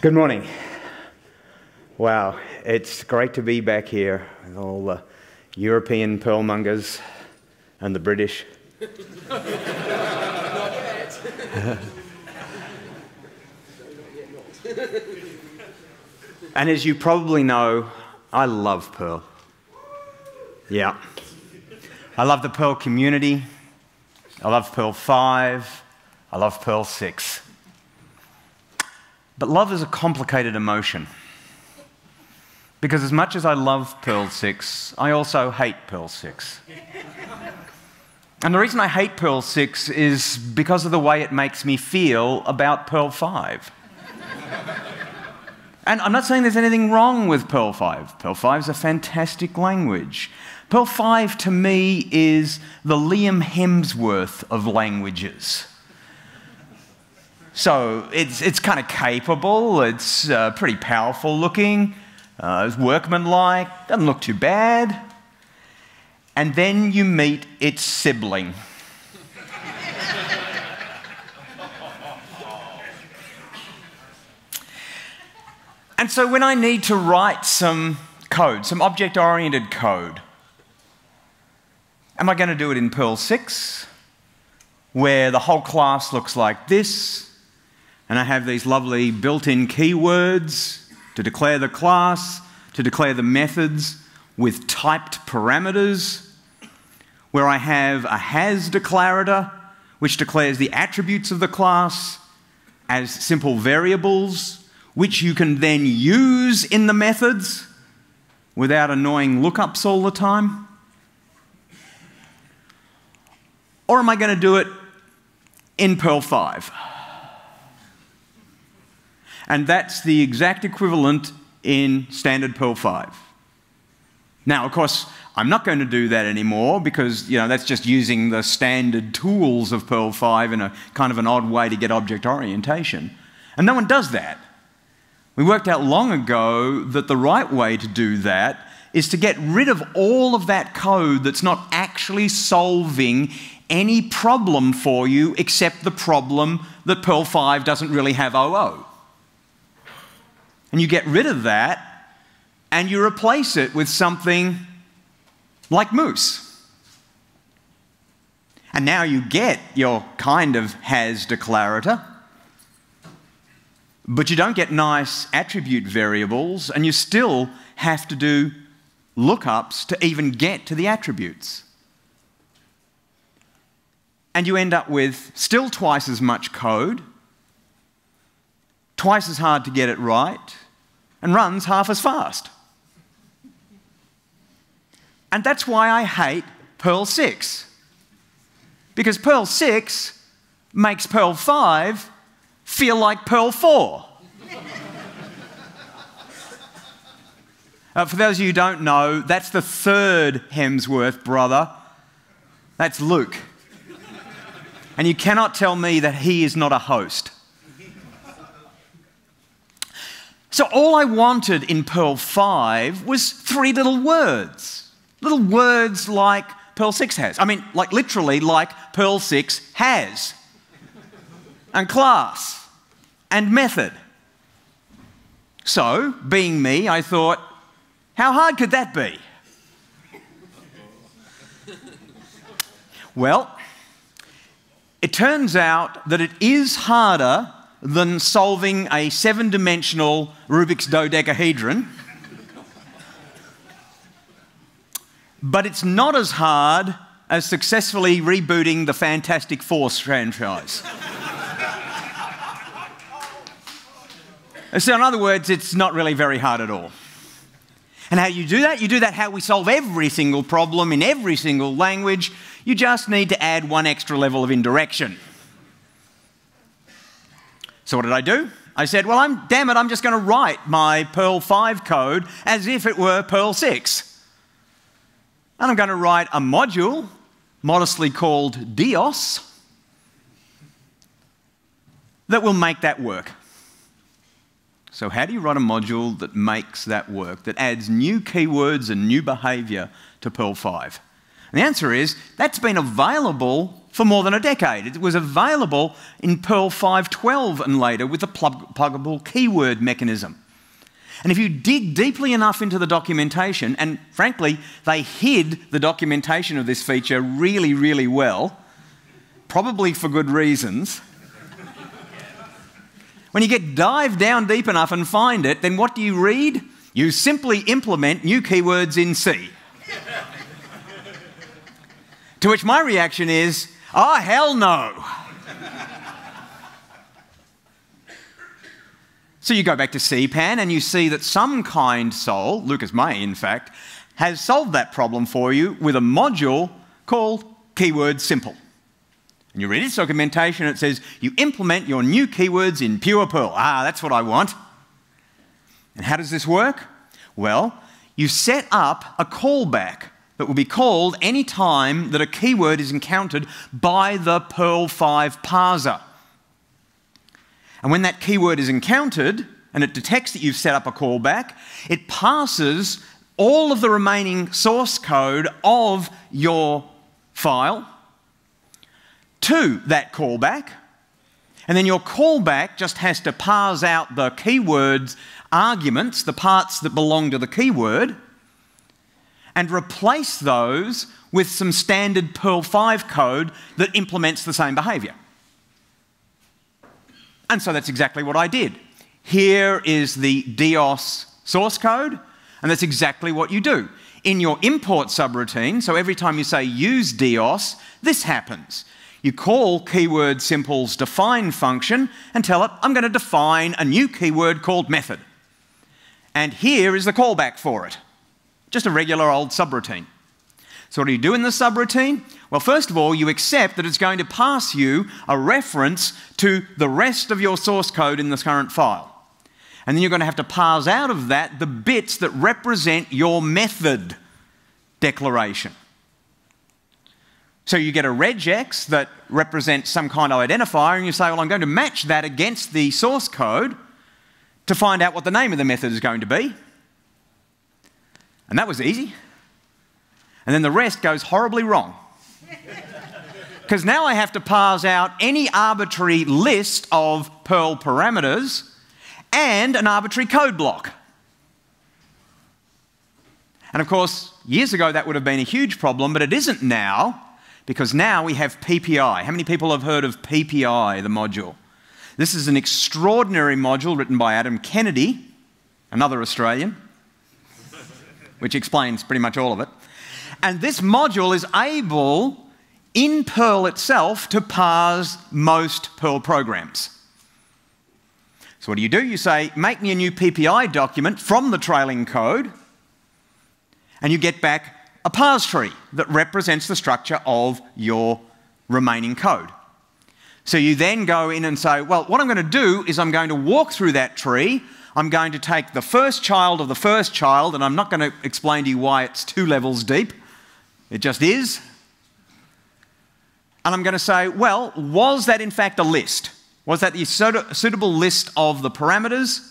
Good morning. Wow, it's great to be back here with all the European Perlmongers and the British. and as you probably know, I love Perl. Yeah. I love the Perl community. I love Perl 5. I love Perl 6. But love is a complicated emotion. Because as much as I love Perl 6, I also hate Perl 6. And the reason I hate Perl 6 is because of the way it makes me feel about Perl 5. and I'm not saying there's anything wrong with Perl 5. Perl 5 is a fantastic language. Perl 5 to me is the Liam Hemsworth of languages. So it's, it's kind of capable, it's uh, pretty powerful looking, uh, it's workmanlike, doesn't look too bad. And then you meet its sibling. and so when I need to write some code, some object oriented code, am I going to do it in Perl 6, where the whole class looks like this? And I have these lovely built in keywords to declare the class, to declare the methods with typed parameters, where I have a has declarator, which declares the attributes of the class as simple variables, which you can then use in the methods without annoying lookups all the time? Or am I going to do it in Perl 5? And that's the exact equivalent in standard Perl 5. Now, of course, I'm not going to do that anymore because you know, that's just using the standard tools of Perl 5 in a kind of an odd way to get object orientation. And no one does that. We worked out long ago that the right way to do that is to get rid of all of that code that's not actually solving any problem for you except the problem that Perl 5 doesn't really have OO. And you get rid of that and you replace it with something like Moose. And now you get your kind of has declarator, but you don't get nice attribute variables, and you still have to do lookups to even get to the attributes. And you end up with still twice as much code, twice as hard to get it right, and runs half as fast. And that's why I hate Perl 6. Because Perl 6 makes Perl 5 feel like Perl 4. uh, for those of you who don't know, that's the third Hemsworth brother. That's Luke. And you cannot tell me that he is not a host. So all I wanted in Perl 5 was three little words. Little words like Perl 6 has. I mean, like literally like Perl 6 has. and class. And method. So, being me, I thought, how hard could that be? well, it turns out that it is harder than solving a seven dimensional Rubik's dodecahedron. but it's not as hard as successfully rebooting the Fantastic Four franchise. so, in other words, it's not really very hard at all. And how you do that? You do that how we solve every single problem in every single language. You just need to add one extra level of indirection. So what did I do? I said, well, I'm, damn it, I'm just going to write my Perl 5 code as if it were Perl 6. And I'm going to write a module, modestly called Dios, that will make that work. So, how do you write a module that makes that work, that adds new keywords and new behavior to Perl 5? And the answer is that's been available for more than a decade. It was available in Perl 5.12 and later with the plug- pluggable keyword mechanism. And if you dig deeply enough into the documentation, and frankly, they hid the documentation of this feature really, really well, probably for good reasons. when you get dive down deep enough and find it, then what do you read? You simply implement new keywords in C. to which my reaction is, oh, hell no. So you go back to CPAN and you see that some kind soul, Lukas Mai in fact, has solved that problem for you with a module called Keyword Simple. And you read its documentation, and it says you implement your new keywords in pure Perl. Ah, that's what I want. And how does this work? Well, you set up a callback that will be called any time that a keyword is encountered by the Perl 5 parser. And when that keyword is encountered and it detects that you've set up a callback, it passes all of the remaining source code of your file to that callback. And then your callback just has to parse out the keyword's arguments, the parts that belong to the keyword, and replace those with some standard Perl 5 code that implements the same behavior. And so that's exactly what I did. Here is the Dios source code, and that's exactly what you do. In your import subroutine, so every time you say use Dios, this happens. You call keyword simple's define function and tell it, I'm going to define a new keyword called method. And here is the callback for it. Just a regular old subroutine. So, what do you do in the subroutine? Well, first of all, you accept that it's going to pass you a reference to the rest of your source code in this current file. And then you're going to have to parse out of that the bits that represent your method declaration. So you get a regex that represents some kind of identifier, and you say, Well, I'm going to match that against the source code to find out what the name of the method is going to be. And that was easy. And then the rest goes horribly wrong. Because now I have to parse out any arbitrary list of Perl parameters and an arbitrary code block. And of course, years ago that would have been a huge problem, but it isn't now because now we have PPI. How many people have heard of PPI, the module? This is an extraordinary module written by Adam Kennedy, another Australian, which explains pretty much all of it. And this module is able, in Perl itself, to parse most Perl programs. So, what do you do? You say, make me a new PPI document from the trailing code, and you get back a parse tree that represents the structure of your remaining code. So you then go in and say, well, what I'm going to do is I'm going to walk through that tree I'm going to take the first child of the first child, and I'm not going to explain to you why it's two levels deep. It just is. And I'm going to say, well, was that in fact a list? Was that the suitable list of the parameters?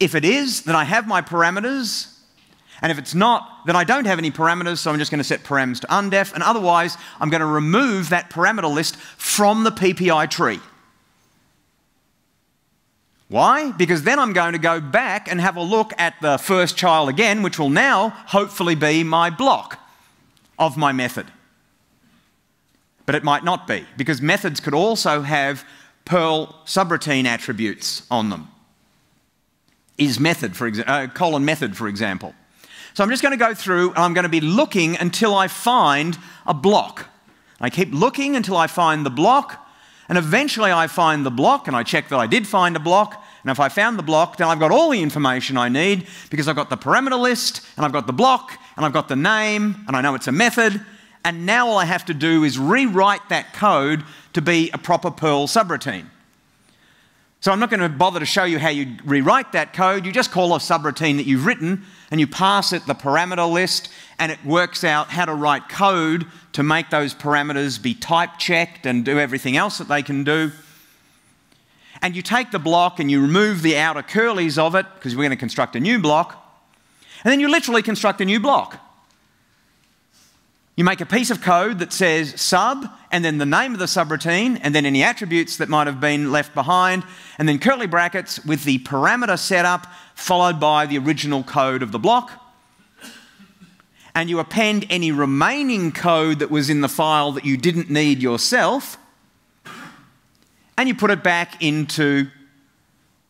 If it is, then I have my parameters. And if it's not, then I don't have any parameters, so I'm just going to set params to undef. And otherwise, I'm going to remove that parameter list from the PPI tree. Why? Because then I'm going to go back and have a look at the first child again, which will now hopefully be my block of my method. But it might not be, because methods could also have Perl subroutine attributes on them. Is method, for example, uh, colon method, for example. So I'm just going to go through and I'm going to be looking until I find a block. I keep looking until I find the block, and eventually I find the block and I check that I did find a block. And if I found the block, then I've got all the information I need because I've got the parameter list and I've got the block and I've got the name and I know it's a method. And now all I have to do is rewrite that code to be a proper Perl subroutine. So I'm not going to bother to show you how you rewrite that code. You just call a subroutine that you've written and you pass it the parameter list and it works out how to write code to make those parameters be type checked and do everything else that they can do. And you take the block and you remove the outer curlies of it because we're going to construct a new block. And then you literally construct a new block. You make a piece of code that says sub, and then the name of the subroutine, and then any attributes that might have been left behind, and then curly brackets with the parameter setup followed by the original code of the block. And you append any remaining code that was in the file that you didn't need yourself, and you put it back into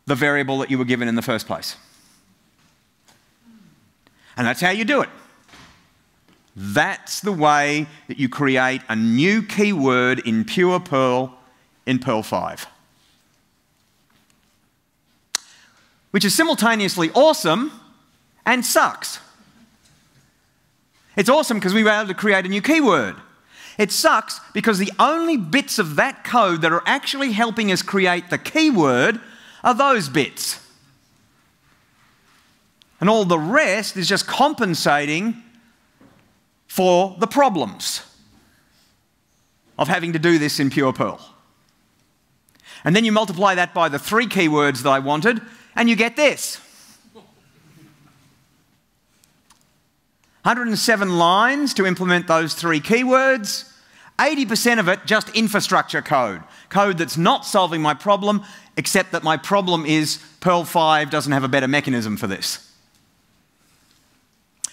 the variable that you were given in the first place. And that's how you do it. That's the way that you create a new keyword in pure Perl in Perl 5. Which is simultaneously awesome and sucks. It's awesome because we were able to create a new keyword. It sucks because the only bits of that code that are actually helping us create the keyword are those bits. And all the rest is just compensating for the problems of having to do this in pure Perl. And then you multiply that by the three keywords that I wanted, and you get this 107 lines to implement those three keywords. 80% of it just infrastructure code, code that's not solving my problem, except that my problem is Perl 5 doesn't have a better mechanism for this.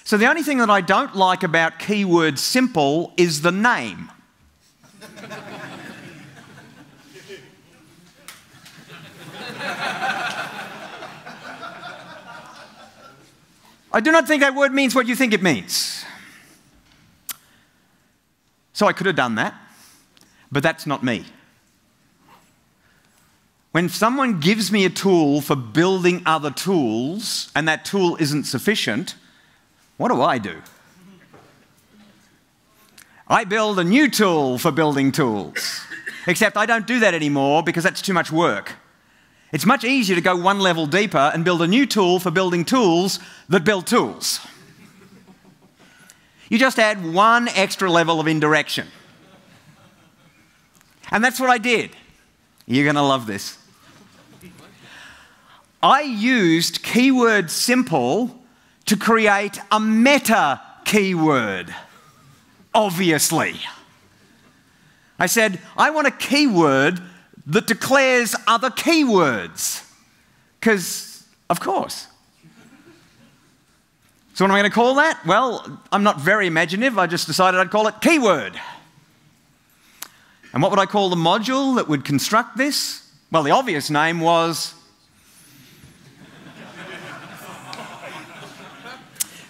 So the only thing that I don't like about keyword simple is the name. I do not think that word means what you think it means. So I could have done that, but that's not me. When someone gives me a tool for building other tools and that tool isn't sufficient, what do I do? I build a new tool for building tools. Except I don't do that anymore because that's too much work. It's much easier to go one level deeper and build a new tool for building tools that build tools. You just add one extra level of indirection. And that's what I did. You're going to love this. I used keyword simple to create a meta keyword, obviously. I said, I want a keyword that declares other keywords, because, of course. So, what am I going to call that? Well, I'm not very imaginative. I just decided I'd call it keyword. And what would I call the module that would construct this? Well, the obvious name was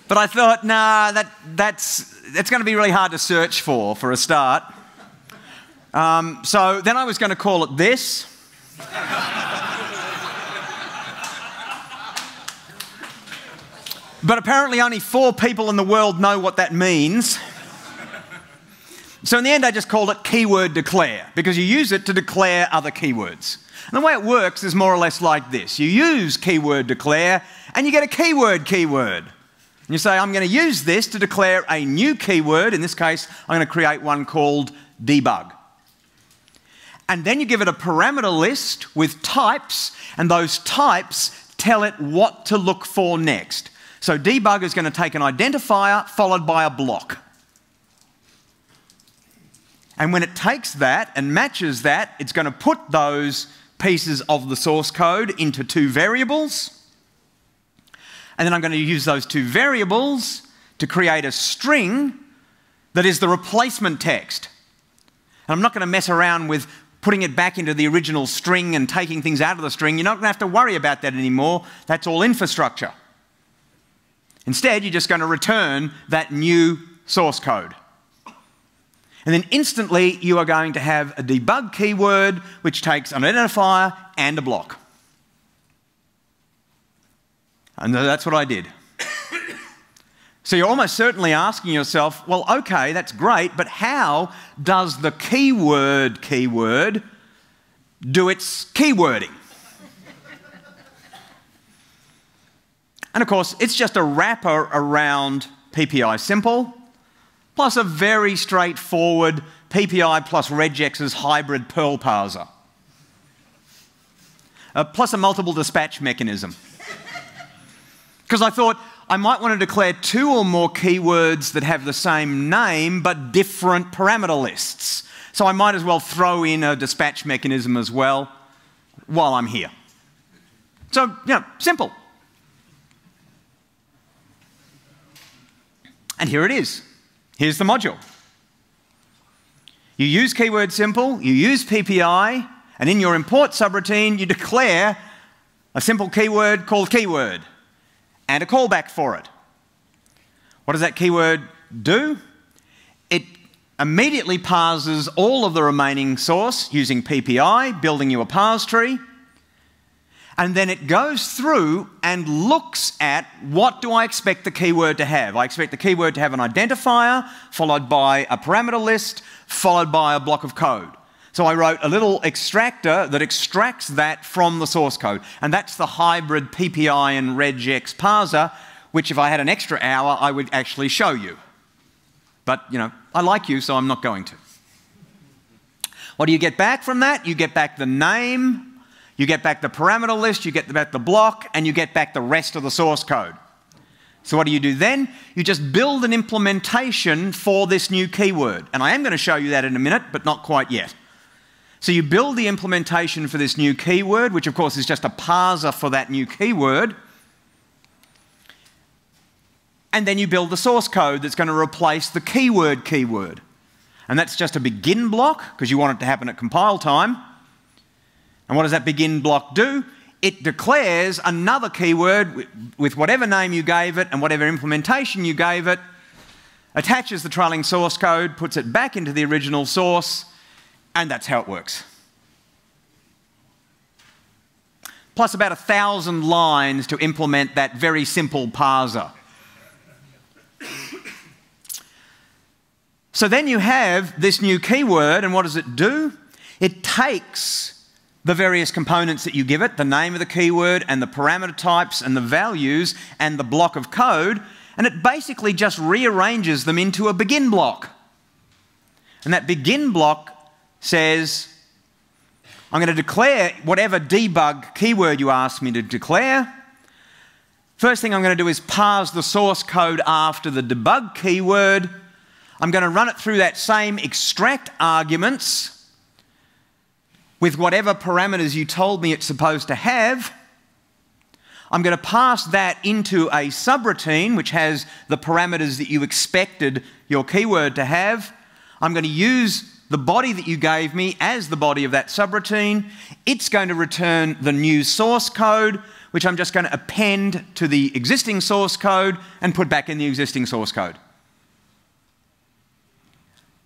But I thought, nah, that, that's, that's going to be really hard to search for, for a start. Um, so then I was going to call it this. but apparently, only four people in the world know what that means. So in the end, I just called it keyword declare because you use it to declare other keywords. And the way it works is more or less like this you use keyword declare and you get a keyword keyword. And you say, I'm going to use this to declare a new keyword. In this case, I'm going to create one called debug. And then you give it a parameter list with types, and those types tell it what to look for next. So debug is going to take an identifier followed by a block. And when it takes that and matches that, it's going to put those pieces of the source code into two variables. And then I'm going to use those two variables to create a string that is the replacement text. And I'm not going to mess around with putting it back into the original string and taking things out of the string. You're not going to have to worry about that anymore. That's all infrastructure. Instead, you're just going to return that new source code. And then instantly, you are going to have a debug keyword which takes an identifier and a block. And that's what I did. So you're almost certainly asking yourself, well, okay, that's great, but how does the keyword keyword do its keywording? and of course, it's just a wrapper around PPI simple, plus a very straightforward PPI plus regex's hybrid Perl parser, uh, plus a multiple dispatch mechanism. Because I thought, I might want to declare two or more keywords that have the same name but different parameter lists. So I might as well throw in a dispatch mechanism as well while I'm here. So, you know, simple. And here it is. Here's the module. You use keyword simple, you use PPI, and in your import subroutine, you declare a simple keyword called keyword and a callback for it. What does that keyword do? It immediately parses all of the remaining source using PPI, building you a parse tree. And then it goes through and looks at what do I expect the keyword to have. I expect the keyword to have an identifier, followed by a parameter list, followed by a block of code. So I wrote a little extractor that extracts that from the source code. And that's the hybrid PPI and regex parser, which if I had an extra hour, I would actually show you. But, you know, I like you, so I'm not going to. What do you get back from that? You get back the name, you get back the parameter list, you get back the block, and you get back the rest of the source code. So what do you do then? You just build an implementation for this new keyword. And I am going to show you that in a minute, but not quite yet. So you build the implementation for this new keyword, which of course is just a parser for that new keyword. And then you build the source code that's going to replace the keyword keyword. And that's just a begin block, because you want it to happen at compile time. And what does that begin block do? It declares another keyword with whatever name you gave it and whatever implementation you gave it, attaches the trailing source code, puts it back into the original source, and that's how it works. Plus about a thousand lines to implement that very simple parser. So then you have this new keyword, and what does it do? It takes the various components that you give it, the name of the keyword, and the parameter types, and the values, and the block of code, and it basically just rearranges them into a begin block. And that begin block says, I'm going to declare whatever debug keyword you ask me to declare. First thing I'm going to do is parse the source code after the debug keyword. I'm going to run it through that same extract arguments with whatever parameters you told me it's supposed to have. I'm going to pass that into a subroutine which has the parameters that you expected your keyword to have. I'm going to use the body that you gave me as the body of that subroutine. It's going to return the new source code, which I'm just going to append to the existing source code and put back in the existing source code.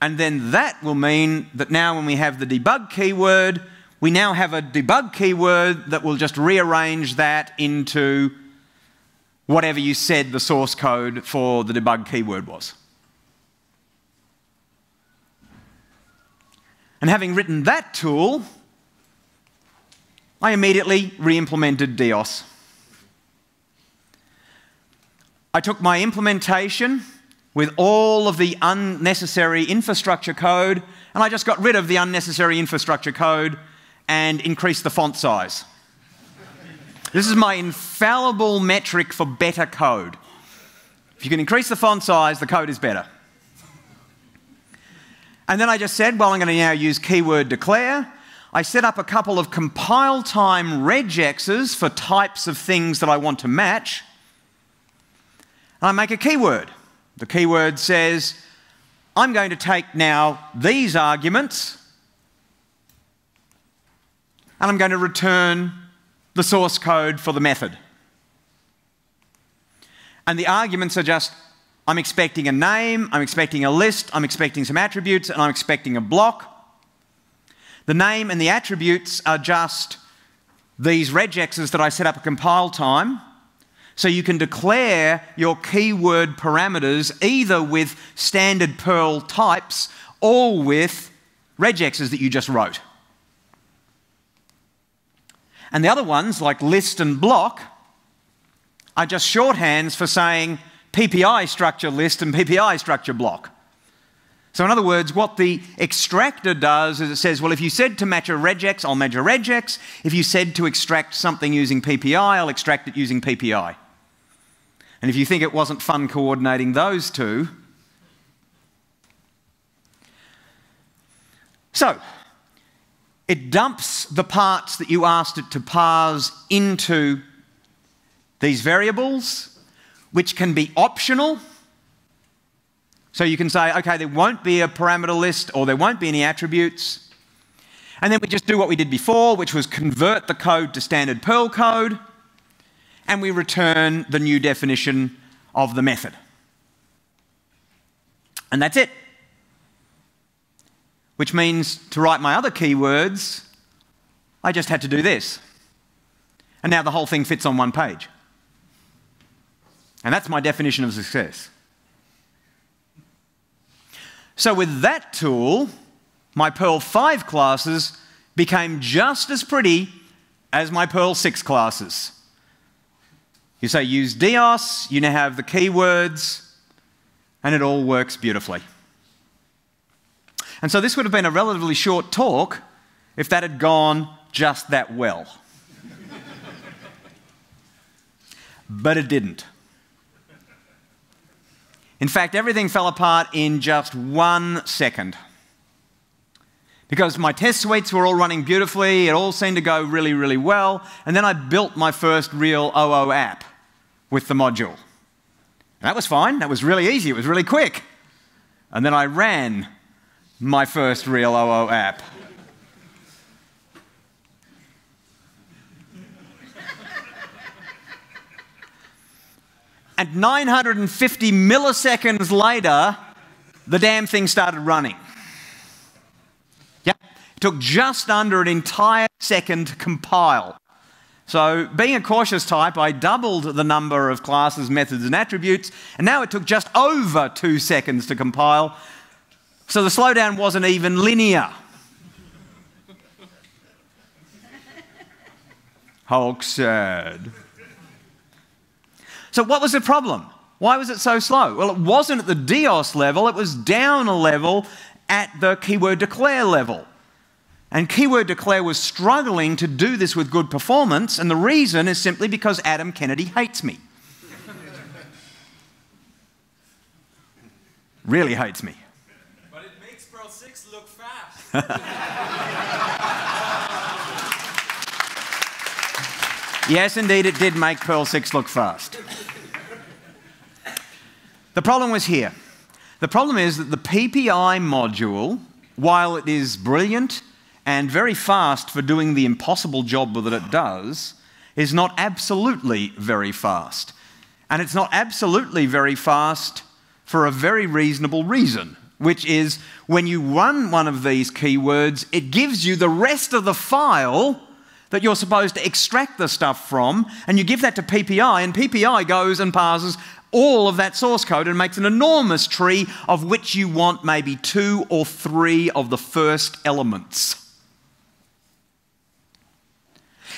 And then that will mean that now when we have the debug keyword, we now have a debug keyword that will just rearrange that into whatever you said the source code for the debug keyword was. And having written that tool, I immediately re implemented Dios. I took my implementation with all of the unnecessary infrastructure code, and I just got rid of the unnecessary infrastructure code and increased the font size. this is my infallible metric for better code. If you can increase the font size, the code is better. And then I just said, well, I'm going to now use keyword declare. I set up a couple of compile time regexes for types of things that I want to match. And I make a keyword. The keyword says, I'm going to take now these arguments and I'm going to return the source code for the method. And the arguments are just I'm expecting a name, I'm expecting a list, I'm expecting some attributes, and I'm expecting a block. The name and the attributes are just these regexes that I set up at compile time. So you can declare your keyword parameters either with standard Perl types or with regexes that you just wrote. And the other ones, like list and block, are just shorthands for saying PPI structure list and PPI structure block. So in other words, what the extractor does is it says, well, if you said to match a regex, I'll match a regex. If you said to extract something using PPI, I'll extract it using PPI. And if you think it wasn't fun coordinating those two, so it dumps the parts that you asked it to parse into these variables, which can be optional. So you can say, okay, there won't be a parameter list or there won't be any attributes. And then we just do what we did before, which was convert the code to standard Perl code, and we return the new definition of the method. And that's it. Which means to write my other keywords, I just had to do this. And now the whole thing fits on one page. And that's my definition of success. So, with that tool, my Perl 5 classes became just as pretty as my Perl 6 classes. You say use Dios, you now have the keywords, and it all works beautifully. And so this would have been a relatively short talk if that had gone just that well. but it didn't. In fact, everything fell apart in just one second because my test suites were all running beautifully, it all seemed to go really, really well, and then I built my first real OO app with the module. That was fine, that was really easy, it was really quick. And then I ran my first real OO app. And 950 milliseconds later, the damn thing started running. Yeah, it took just under an entire second to compile. So, being a cautious type, I doubled the number of classes, methods, and attributes, and now it took just over two seconds to compile. So the slowdown wasn't even linear. Hulk said. So, what was the problem? Why was it so slow? Well, it wasn't at the Dios level, it was down a level at the keyword declare level. And Keyword Declare was struggling to do this with good performance, and the reason is simply because Adam Kennedy hates me. really hates me. But it makes Perl 6 look fast. yes, indeed, it did make Perl 6 look fast. The problem was here. The problem is that the PPI module, while it is brilliant and very fast for doing the impossible job that it does, is not absolutely very fast. And it's not absolutely very fast for a very reasonable reason, which is when you run one of these keywords, it gives you the rest of the file that you're supposed to extract the stuff from, and you give that to PPI, and PPI goes and parses all of that source code and makes an enormous tree of which you want maybe two or three of the first elements.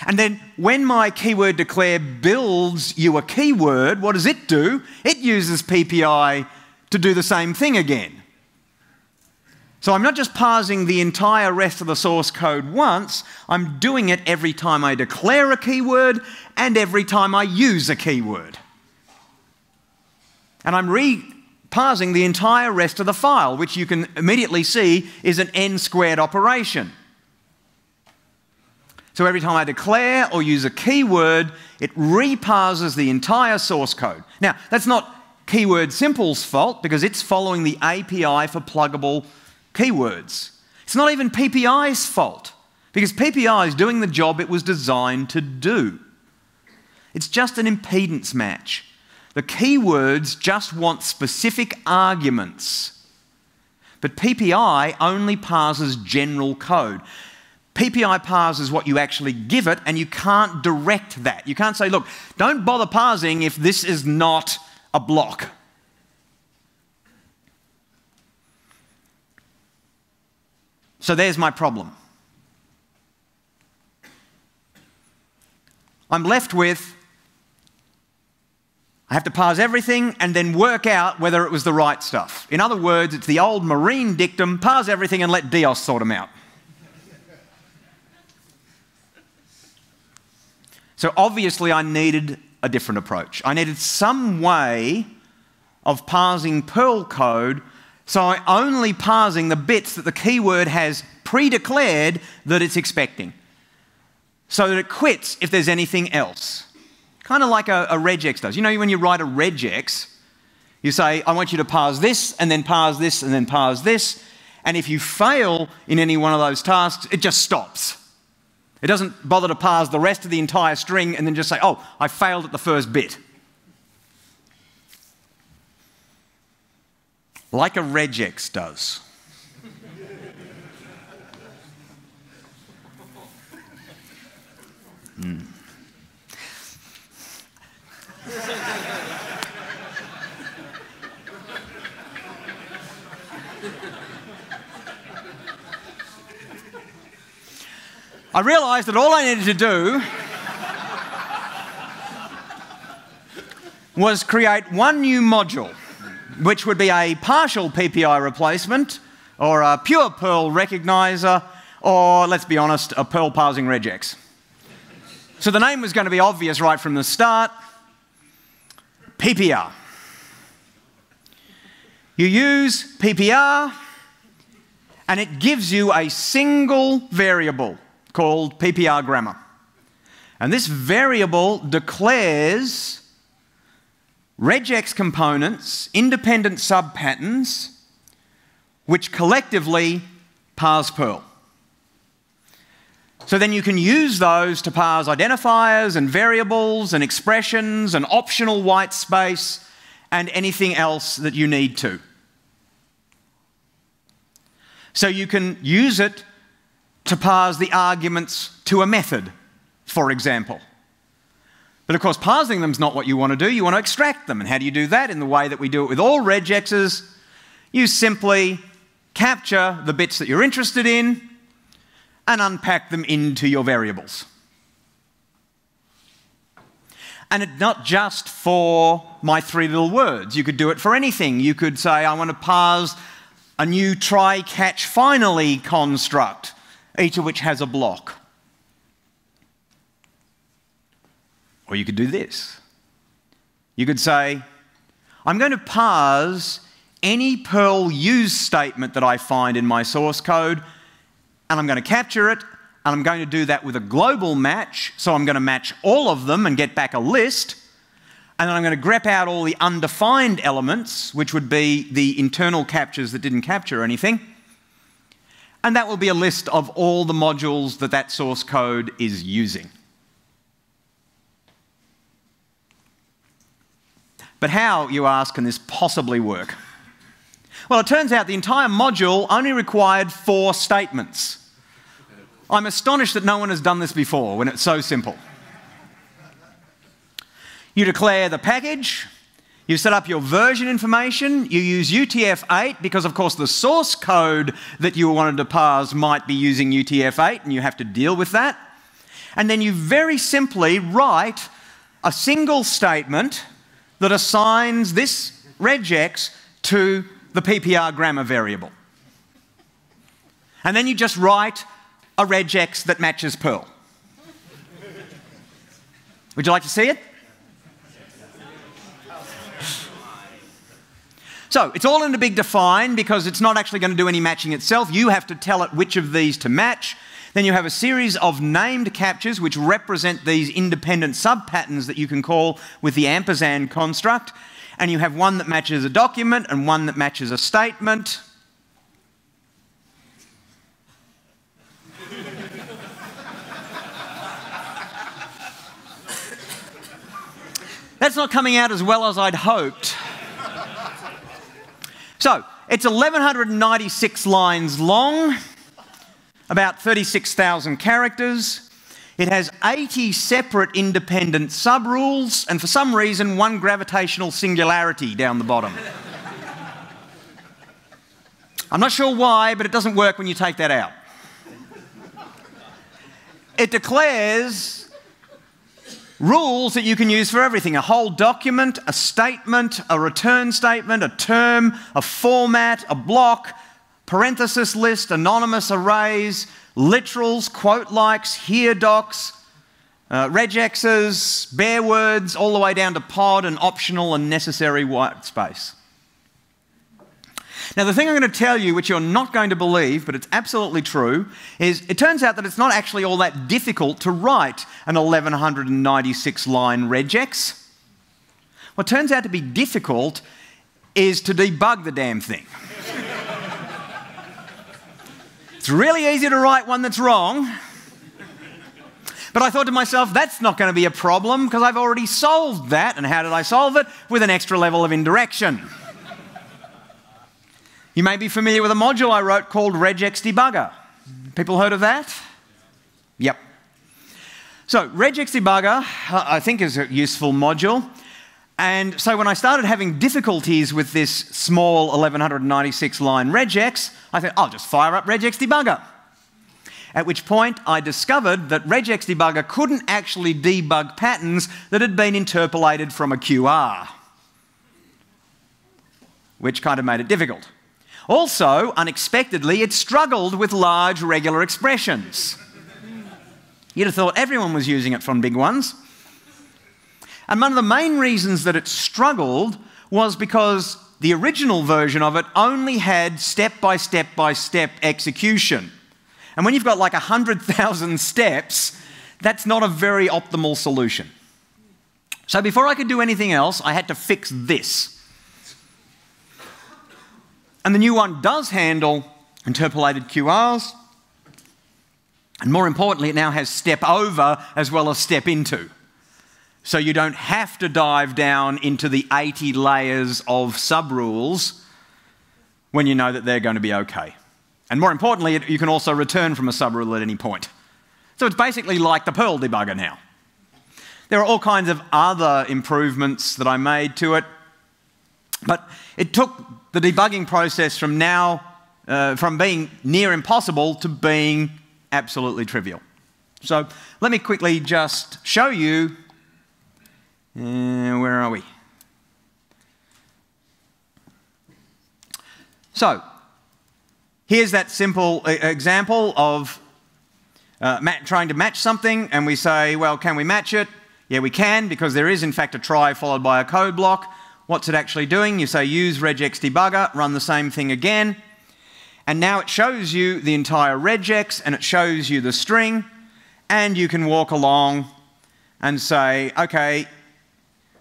And then when my keyword declare builds you a keyword, what does it do? It uses PPI to do the same thing again. So I'm not just parsing the entire rest of the source code once, I'm doing it every time I declare a keyword and every time I use a keyword. And I'm re-parsing the entire rest of the file, which you can immediately see is an n squared operation. So every time I declare or use a keyword, it reparses the entire source code. Now, that's not Keyword Simple's fault because it's following the API for pluggable keywords. It's not even PPI's fault because PPI is doing the job it was designed to do. It's just an impedance match. The keywords just want specific arguments. But PPI only parses general code. PPI parses what you actually give it, and you can't direct that. You can't say, look, don't bother parsing if this is not a block. So there's my problem. I'm left with I have to parse everything and then work out whether it was the right stuff. In other words, it's the old marine dictum parse everything and let Dios sort them out. So obviously, I needed a different approach. I needed some way of parsing Perl code so I'm only parsing the bits that the keyword has pre declared that it's expecting so that it quits if there's anything else. Kind of like a, a regex does. You know, when you write a regex, you say, I want you to parse this, and then parse this, and then parse this. And if you fail in any one of those tasks, it just stops. It doesn't bother to parse the rest of the entire string and then just say, oh, I failed at the first bit. Like a regex does. Hmm. I realized that all I needed to do was create one new module, which would be a partial PPI replacement, or a pure Perl recognizer, or let's be honest, a Perl parsing regex. So the name was going to be obvious right from the start PPR. You use PPR, and it gives you a single variable called PPR grammar. And this variable declares regex components, independent subpatterns, which collectively parse Perl. So then you can use those to parse identifiers and variables and expressions and optional white space and anything else that you need to. So you can use it to parse the arguments to a method, for example. But of course, parsing them is not what you want to do. You want to extract them. And how do you do that? In the way that we do it with all regexes, you simply capture the bits that you're interested in and unpack them into your variables. And it's not just for my three little words. You could do it for anything. You could say, I want to parse a new try, catch, finally construct, each of which has a block. Or you could do this. You could say, I'm going to parse any Perl use statement that I find in my source code and I'm going to capture it, and I'm going to do that with a global match. So I'm going to match all of them and get back a list. And then I'm going to grep out all the undefined elements, which would be the internal captures that didn't capture anything. And that will be a list of all the modules that that source code is using. But how, you ask, can this possibly work? Well, it turns out the entire module only required four statements. I'm astonished that no one has done this before when it's so simple. You declare the package, you set up your version information, you use UTF-8 because, of course, the source code that you wanted to parse might be using UTF-8 and you have to deal with that. And then you very simply write a single statement that assigns this regex to the PPR grammar variable. And then you just write a regex that matches Perl. Would you like to see it? So it's all in a big define because it's not actually going to do any matching itself. You have to tell it which of these to match. Then you have a series of named captures which represent these independent subpatterns that you can call with the ampersand construct. And you have one that matches a document and one that matches a statement. That's not coming out as well as I'd hoped. So, it's 1196 lines long, about 36,000 characters. It has 80 separate independent sub rules, and for some reason, one gravitational singularity down the bottom. I'm not sure why, but it doesn't work when you take that out. It declares rules that you can use for everything a whole document, a statement, a return statement, a term, a format, a block, parenthesis list, anonymous arrays, literals, quote likes, here docs, uh, regexes, bare words, all the way down to pod and optional and necessary white space. Now, the thing I'm going to tell you, which you're not going to believe, but it's absolutely true, is it turns out that it's not actually all that difficult to write an 1196 line regex. What turns out to be difficult is to debug the damn thing. it's really easy to write one that's wrong. But I thought to myself, that's not going to be a problem because I've already solved that. And how did I solve it? With an extra level of indirection. You may be familiar with a module I wrote called regex debugger. People heard of that? Yep. So, regex debugger, I think, is a useful module. And so, when I started having difficulties with this small 1196 line regex, I thought, I'll just fire up regex debugger. At which point, I discovered that regex debugger couldn't actually debug patterns that had been interpolated from a QR, which kind of made it difficult. Also, unexpectedly, it struggled with large regular expressions. You'd have thought everyone was using it from big ones. And one of the main reasons that it struggled was because the original version of it only had step by step by step execution. And when you've got like 100,000 steps, that's not a very optimal solution. So before I could do anything else, I had to fix this. And the new one does handle interpolated QRs. And more importantly, it now has step over as well as step into. So you don't have to dive down into the 80 layers of subrules when you know that they're going to be okay. And more importantly, you can also return from a subrule at any point. So it's basically like the Perl debugger now. There are all kinds of other improvements that I made to it, but it took the debugging process from now, uh, from being near impossible to being absolutely trivial. So let me quickly just show you, uh, where are we? So here's that simple uh, example of uh, trying to match something, and we say, well, can we match it? Yeah, we can, because there is in fact a try followed by a code block. What's it actually doing? You say use regex debugger, run the same thing again, and now it shows you the entire regex and it shows you the string, and you can walk along and say, okay,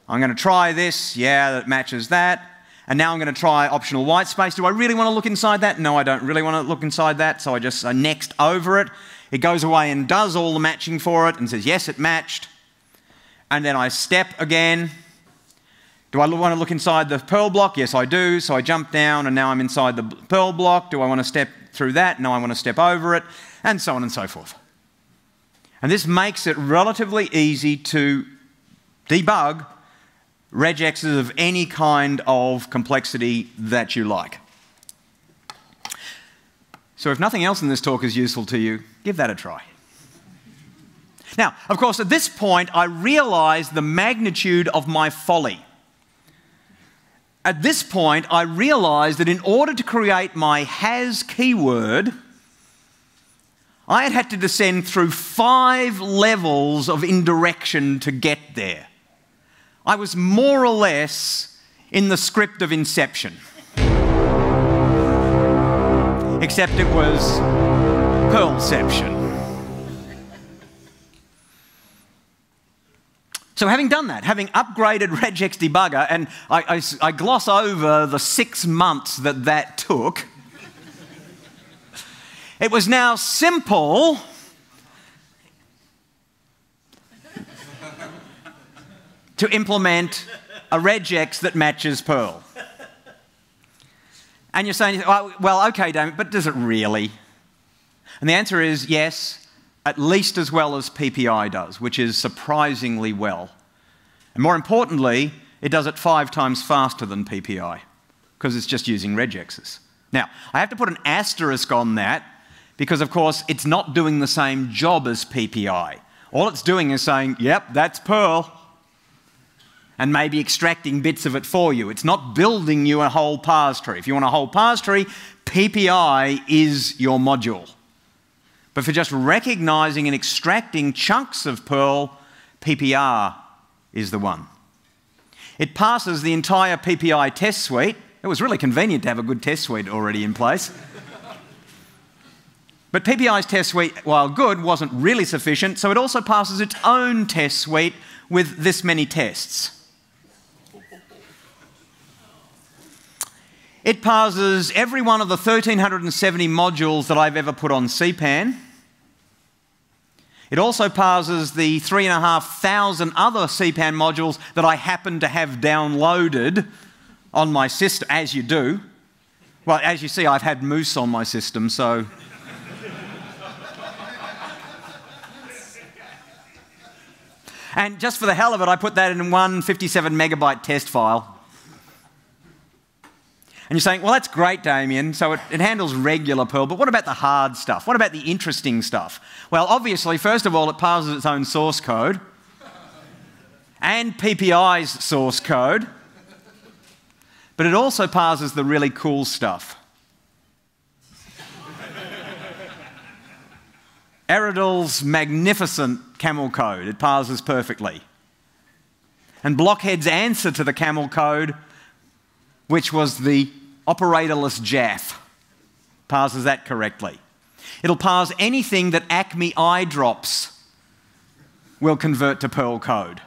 I'm going to try this, yeah, that matches that, and now I'm going to try optional white space. Do I really want to look inside that? No, I don't really want to look inside that, so I just say next over it. It goes away and does all the matching for it and says, yes, it matched. And then I step again, do I want to look inside the Perl block? Yes, I do. So I jump down and now I'm inside the Perl block. Do I want to step through that? No, I want to step over it, and so on and so forth. And this makes it relatively easy to debug regexes of any kind of complexity that you like. So if nothing else in this talk is useful to you, give that a try. Now, of course, at this point, I realize the magnitude of my folly at this point, I realized that in order to create my has keyword, I had had to descend through five levels of indirection to get there. I was more or less in the script of Inception. Except it was Perlception. So, having done that, having upgraded regex debugger, and I, I, I gloss over the six months that that took, it was now simple to implement a regex that matches Perl. And you're saying, well, okay, David, but does it really? And the answer is yes, at least as well as PPI does, which is surprisingly well. And more importantly, it does it five times faster than PPI because it's just using regexes. Now, I have to put an asterisk on that because, of course, it's not doing the same job as PPI. All it's doing is saying, yep, that's Perl, and maybe extracting bits of it for you. It's not building you a whole parse tree. If you want a whole parse tree, PPI is your module. But for just recognizing and extracting chunks of Perl, PPR is the one. It passes the entire PPI test suite. It was really convenient to have a good test suite already in place. but PPI's test suite, while good, wasn't really sufficient, so it also passes its own test suite with this many tests. It passes every one of the 1370 modules that I've ever put on CPAN. It also passes the 3,500 other CPAN modules that I happen to have downloaded on my system, as you do. Well, as you see, I've had Moose on my system, so. and just for the hell of it, I put that in one 57 megabyte test file. And you're saying, well, that's great, Damian. So it, it, handles regular Perl, but what about the hard stuff? What about the interesting stuff? Well, obviously, first of all, it parses its own source code and PPI's source code, but it also parses the really cool stuff. Erudil's magnificent camel code, it parses perfectly. And Blockhead's answer to the camel code which was the operatorless JAPH. Parses that correctly. It'll parse anything that Acme eye drops will convert to Perl code.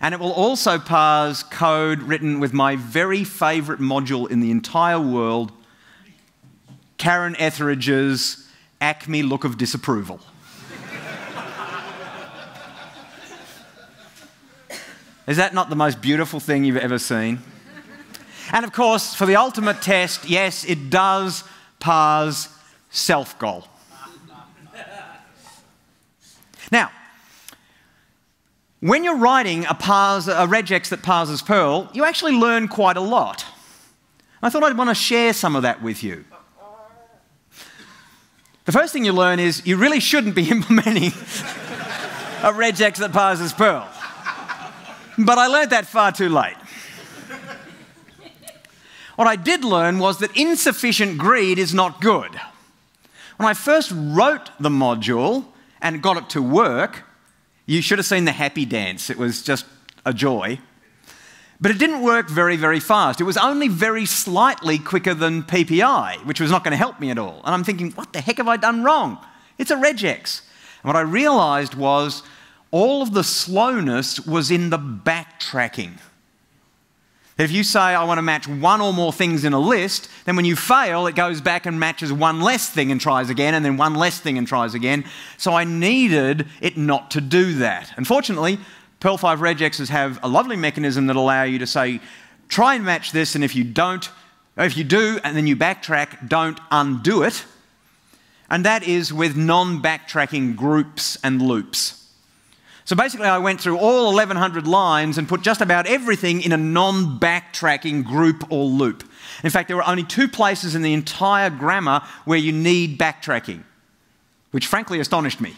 And it will also parse code written with my very favourite module in the entire world, Karen Etheridge's Acme look of disapproval. Is that not the most beautiful thing you've ever seen? And of course, for the ultimate test, yes, it does parse SelfGOL. Now, when you're writing a, parse, a regex that parses Perl, you actually learn quite a lot. I thought I'd want to share some of that with you. The first thing you learn is you really shouldn't be implementing a regex that parses Perl. But I learned that far too late. What I did learn was that insufficient greed is not good. When I first wrote the module and got it to work, you should have seen the happy dance. It was just a joy. But it didn't work very, very fast. It was only very slightly quicker than PPI, which was not going to help me at all. And I'm thinking, what the heck have I done wrong? It's a regex. And what I realized was all of the slowness was in the backtracking. If you say, I want to match one or more things in a list, then when you fail, it goes back and matches one less thing and tries again, and then one less thing and tries again. So I needed it not to do that. Unfortunately, Perl 5 regexes have a lovely mechanism that allow you to say, try and match this, and if you don't, if you do, and then you backtrack, don't undo it. And that is with non backtracking groups and loops. So basically, I went through all 1100 lines and put just about everything in a non backtracking group or loop. In fact, there were only two places in the entire grammar where you need backtracking, which frankly astonished me,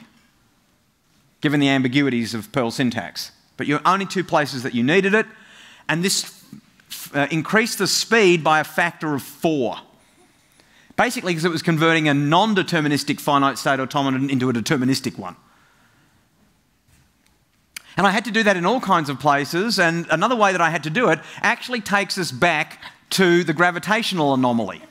given the ambiguities of Perl syntax. But you're only two places that you needed it, and this uh, increased the speed by a factor of four. Basically, because it was converting a non deterministic finite state automaton into a deterministic one. And I had to do that in all kinds of places. And another way that I had to do it actually takes us back to the gravitational anomaly.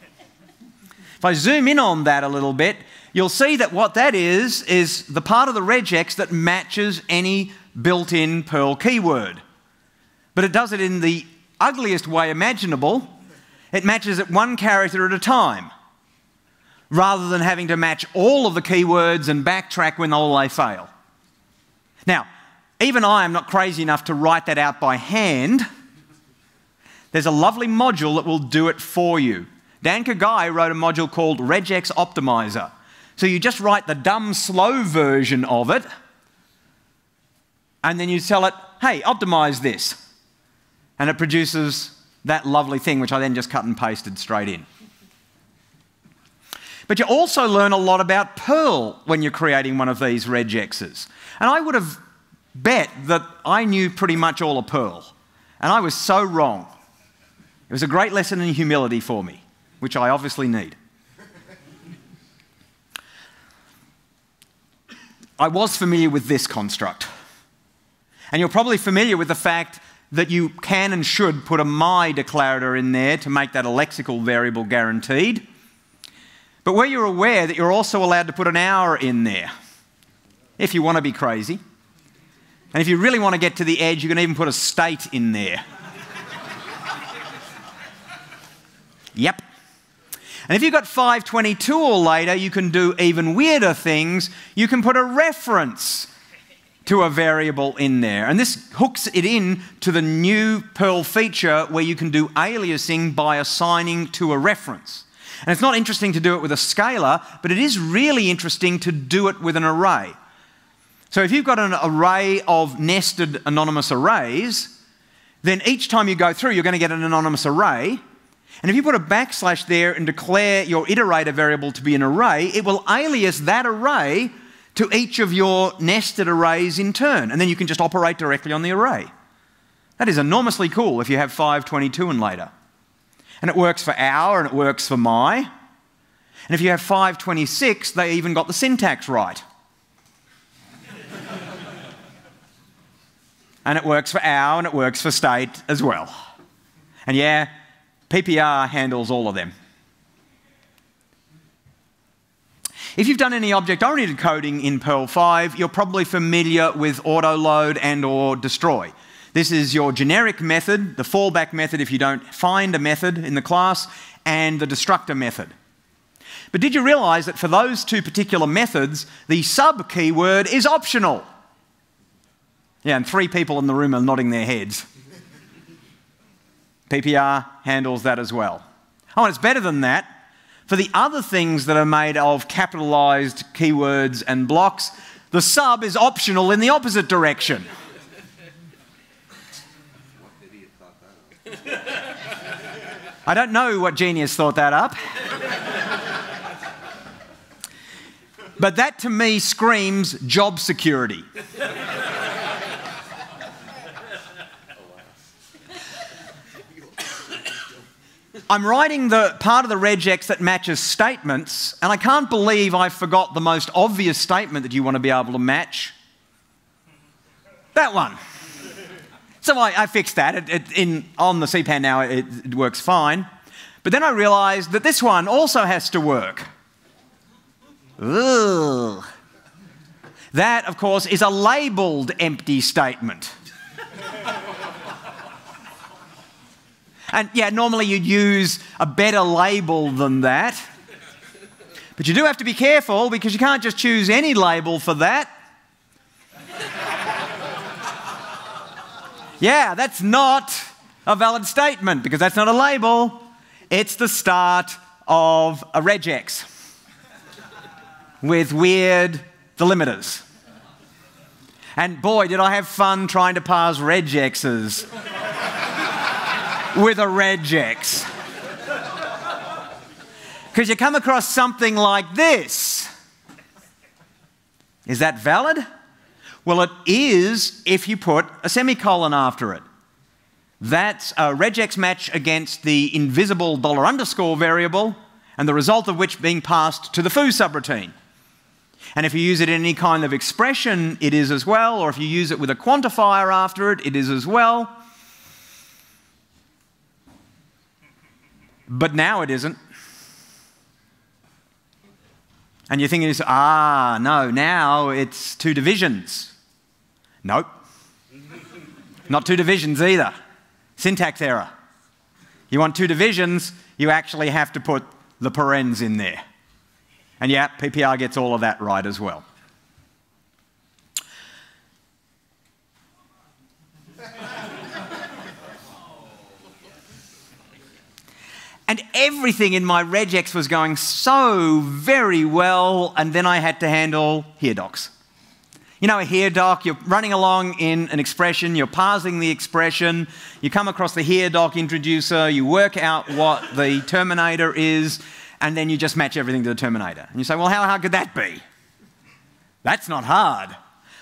If I zoom in on that a little bit, you'll see that what that is, is the part of the regex that matches any built in Perl keyword. But it does it in the ugliest way imaginable. It matches it one character at a time, rather than having to match all of the keywords and backtrack when all they fail. Now, even I am not crazy enough to write that out by hand. There's a lovely module that will do it for you. Dan Kogai wrote a module called Regex Optimizer. So you just write the dumb, slow version of it, and then you tell it, hey, optimize this. And it produces that lovely thing, which I then just cut and pasted straight in. But you also learn a lot about Perl when you're creating one of these regexes. And I would have bet that I knew pretty much all of Perl, and I was so wrong. It was a great lesson in humility for me, which I obviously need. I was familiar with this construct. And you're probably familiar with the fact that you can and should put a my declarator in there to make that a lexical variable guaranteed. But were you aware that you're also allowed to put an our in there if you want to be crazy? And if you really want to get to the edge, you can even put a state in there. yep. And if you've got 522 or later, you can do even weirder things. You can put a reference to a variable in there. And this hooks it in to the new Perl feature where you can do aliasing by assigning to a reference. And it's not interesting to do it with a scalar, but it is really interesting to do it with an array. So if you've got an array of nested anonymous arrays, then each time you go through, you're going to get an anonymous array. And if you put a backslash there and declare your iterator variable to be an array, it will alias that array to each of your nested arrays in turn. And then you can just operate directly on the array. That is enormously cool if you have 522 and later. And it works for our and it works for my. And if you have 526, they even got the syntax right. And it works for our and it works for state as well. And yeah, PPR handles all of them. If you've done any object-oriented coding in Perl 5, you're probably familiar with autoload and or destroy. This is your generic method, the fallback method if you don't find a method in the class, and the destructor method. But did you realize that for those two particular methods, the sub keyword is optional? Yeah, and three people in the room are nodding their heads. PPR handles that as well. Oh, and it's better than that. For the other things that are made of capitalized keywords and blocks, the sub is optional in the opposite direction. I don't know what genius thought that up. but that to me screams job security. I'm writing the part of the regex that matches statements, and I can't believe I forgot the most obvious statement that you want to be able to match. That one. So I, I fixed that. It, it, in, on the CPAN now, it, it works fine. But then I realized that this one also has to work. Ugh. That, of course, is a labeled empty statement. And yeah, normally you'd use a better label than that. But you do have to be careful because you can't just choose any label for that. yeah, that's not a valid statement because that's not a label. It's the start of a regex with weird delimiters. And boy, did I have fun trying to parse regexes with a regex. Because you come across something like this. Is that valid? Well, it is if you put a semicolon after it. That's a regex match against the invisible dollar underscore variable, and the result of which being passed to the foo subroutine. And if you use it in any kind of expression, it is as well, or if you use it with a quantifier after it, it is as well. But now it isn't. And you're thinking, ah, no, now it's two divisions. Nope. Not two divisions either. Syntax error. You want two divisions, you actually have to put the parens in there. And yeah, PPR gets all of that right as well. And everything in my regex was going so very well, and then I had to handle here docs. You know, a here doc, you're running along in an expression, you're parsing the expression, you come across the here doc introducer, you work out what the terminator is, and then you just match everything to the terminator. And you say, well, how hard could that be? That's not hard.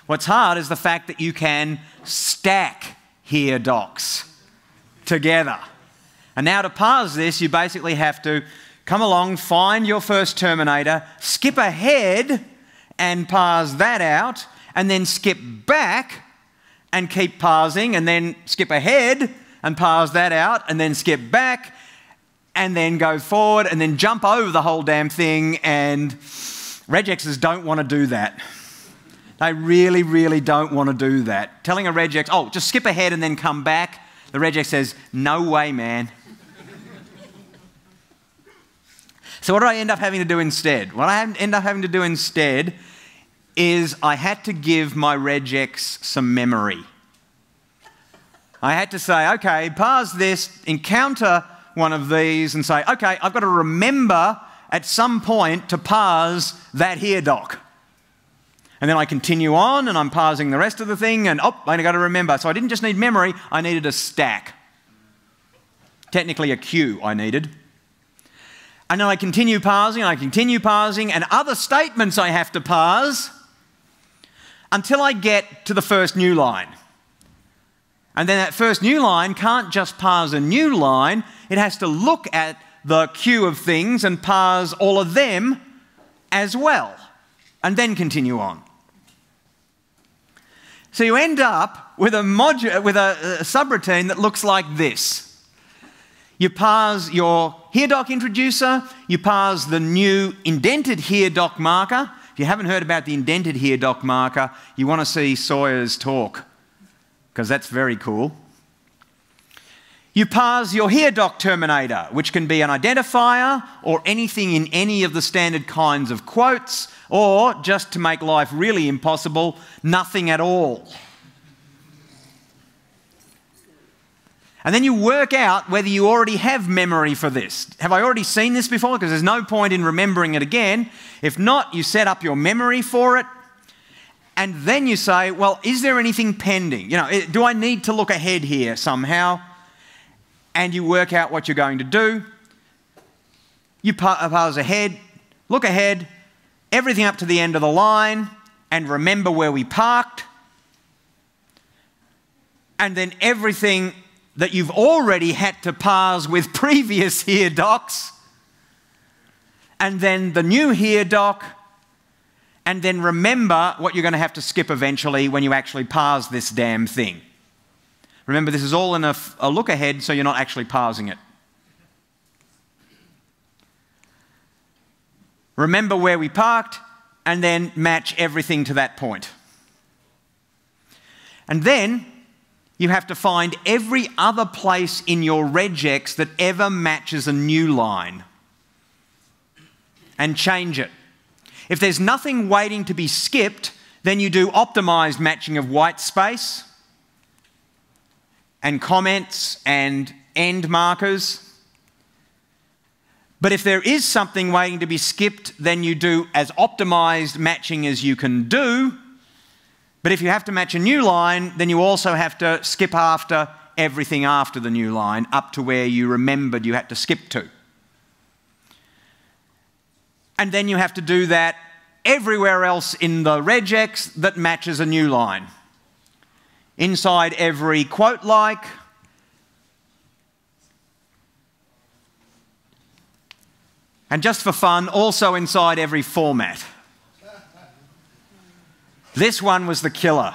What's hard is the fact that you can stack here docs together. And now to parse this, you basically have to come along, find your first terminator, skip ahead, and parse that out, and then skip back and keep parsing, and then skip ahead and parse that out, and then skip back, and then go forward, and then jump over the whole damn thing. And regexes don't want to do that. They really, really don't want to do that. Telling a regex, oh, just skip ahead and then come back, the regex says, no way, man. So, what did I end up having to do instead? What I end up having to do instead is I had to give my regex some memory. I had to say, okay, parse this, encounter one of these, and say, okay, I've got to remember at some point to parse that here doc. And then I continue on and I'm parsing the rest of the thing, and oh, I got to remember. So I didn't just need memory, I needed a stack. Technically, a queue I needed. And then I continue parsing, I continue parsing, and other statements I have to parse until I get to the first new line. And then that first new line can't just parse a new line, it has to look at the queue of things and parse all of them as well, and then continue on. So you end up with a, with a, a subroutine that looks like this. You parse your here doc introducer, you parse the new indented here doc marker. If you haven't heard about the indented here doc marker, you want to see Sawyer's talk because that's very cool. You parse your here doc terminator, which can be an identifier or anything in any of the standard kinds of quotes, or just to make life really impossible, nothing at all. And then you work out whether you already have memory for this. Have I already seen this before? Because there's no point in remembering it again. If not, you set up your memory for it. And then you say, well, is there anything pending? You know, do I need to look ahead here somehow? And you work out what you're going to do. You pause uh, ahead, look ahead, everything up to the end of the line, and remember where we parked. And then everything that you've already had to parse with previous here docs, and then the new here doc, and then remember what you're going to have to skip eventually when you actually parse this damn thing. Remember, this is all in a, look ahead, so you're not actually parsing it. Remember where we parked, and then match everything to that point. And then you have to find every other place in your regex that ever matches a new line and change it. If there's nothing waiting to be skipped, then you do optimized matching of white space and comments and end markers. But if there is something waiting to be skipped, then you do as optimized matching as you can do. But if you have to match a new line, then you also have to skip after everything after the new line up to where you remembered you had to skip to. And then you have to do that everywhere else in the regex that matches a new line. Inside every quote like, and just for fun, also inside every format. This one was the killer.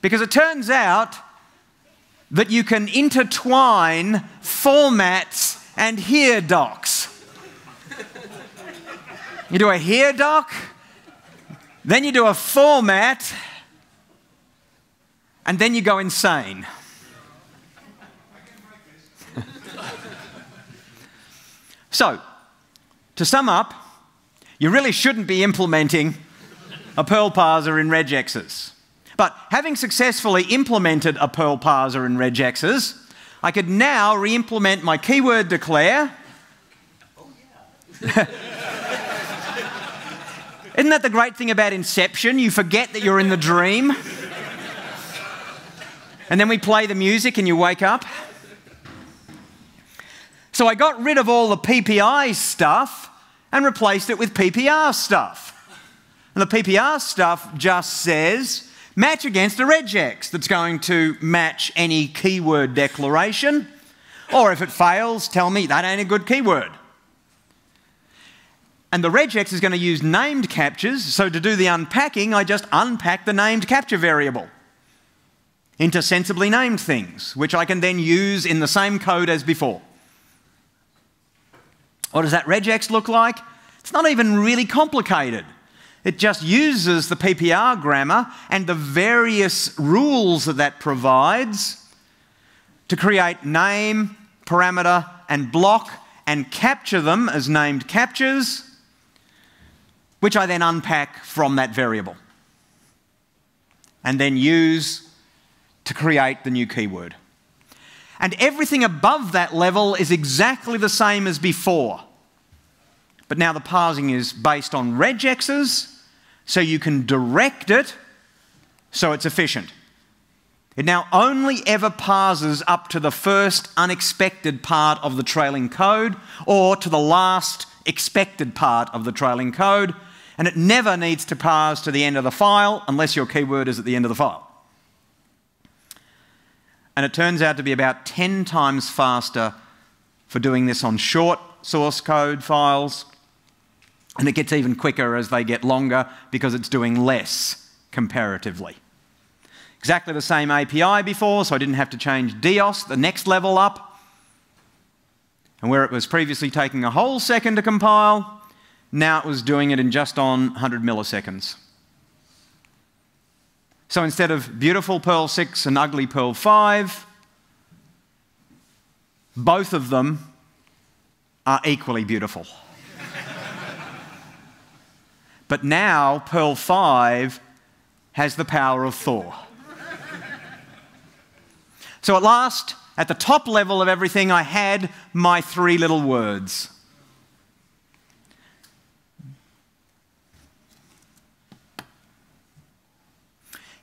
Because it turns out that you can intertwine formats and here docs. You do a here doc, then you do a format, and then you go insane. so, to sum up, you really shouldn't be implementing a Perl parser in regexes. But having successfully implemented a Perl parser in regexes, I could now re-implement my keyword declare. Oh, yeah. Isn't that the great thing about Inception? You forget that you're in the dream. And then we play the music and you wake up. So I got rid of all the PPI stuff and replaced it with PPR stuff. And the PPR stuff just says match against a regex that's going to match any keyword declaration. Or if it fails, tell me that ain't a good keyword. And the regex is going to use named captures. So to do the unpacking, I just unpack the named capture variable into sensibly named things, which I can then use in the same code as before. What does that regex look like? It's not even really complicated. It just uses the PPR grammar and the various rules that that provides to create name, parameter, and block and capture them as named captures, which I then unpack from that variable and then use to create the new keyword. And everything above that level is exactly the same as before. But now the parsing is based on regexes, so you can direct it so it's efficient. It now only ever parses up to the first unexpected part of the trailing code or to the last expected part of the trailing code, and it never needs to parse to the end of the file unless your keyword is at the end of the file. And it turns out to be about 10 times faster for doing this on short source code files and it gets even quicker as they get longer because it's doing less comparatively. Exactly the same API before, so I didn't have to change Dios, the next level up. And where it was previously taking a whole second to compile, now it was doing it in just on 100 milliseconds. So instead of beautiful Perl 6 and ugly Perl 5, both of them are equally beautiful. But now Perl 5 has the power of Thor. so at last, at the top level of everything, I had my three little words.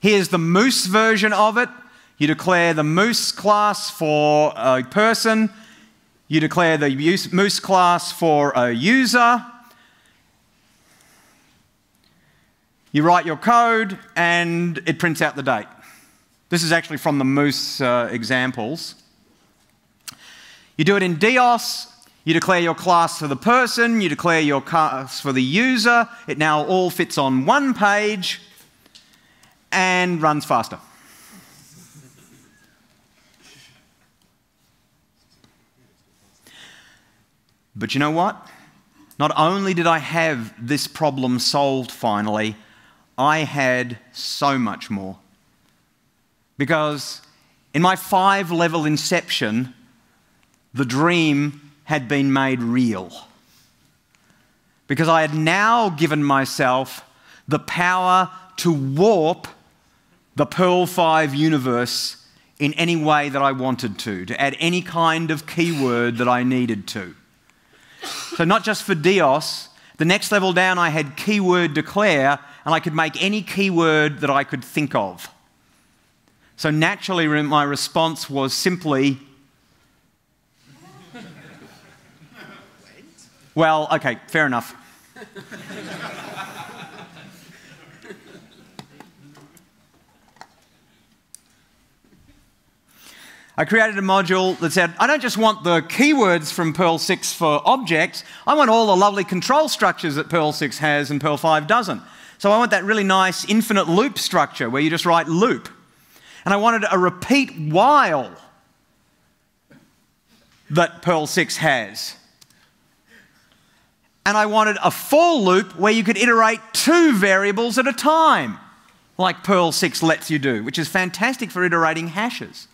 Here's the moose version of it. You declare the moose class for a person. You declare the moose class for a user. You write your code and it prints out the date. This is actually from the Moose uh, examples. You do it in Dios. You declare your class for the person, you declare your class for the user. It now all fits on one page and runs faster. But you know what? Not only did I have this problem solved finally, I had so much more. Because in my five level inception, the dream had been made real. Because I had now given myself the power to warp the Perl 5 universe in any way that I wanted to, to add any kind of keyword that I needed to. So, not just for Dios, the next level down I had keyword declare, and I could make any keyword that I could think of. So naturally, my response was simply, well, okay, fair enough. I created a module that said, I don't just want the keywords from Perl 6 for objects, I want all the lovely control structures that Perl 6 has and Perl 5 doesn't. So I want that really nice infinite loop structure where you just write loop. And I wanted a repeat while that Perl 6 has. And I wanted a for loop where you could iterate two variables at a time, like Perl 6 lets you do, which is fantastic for iterating hashes.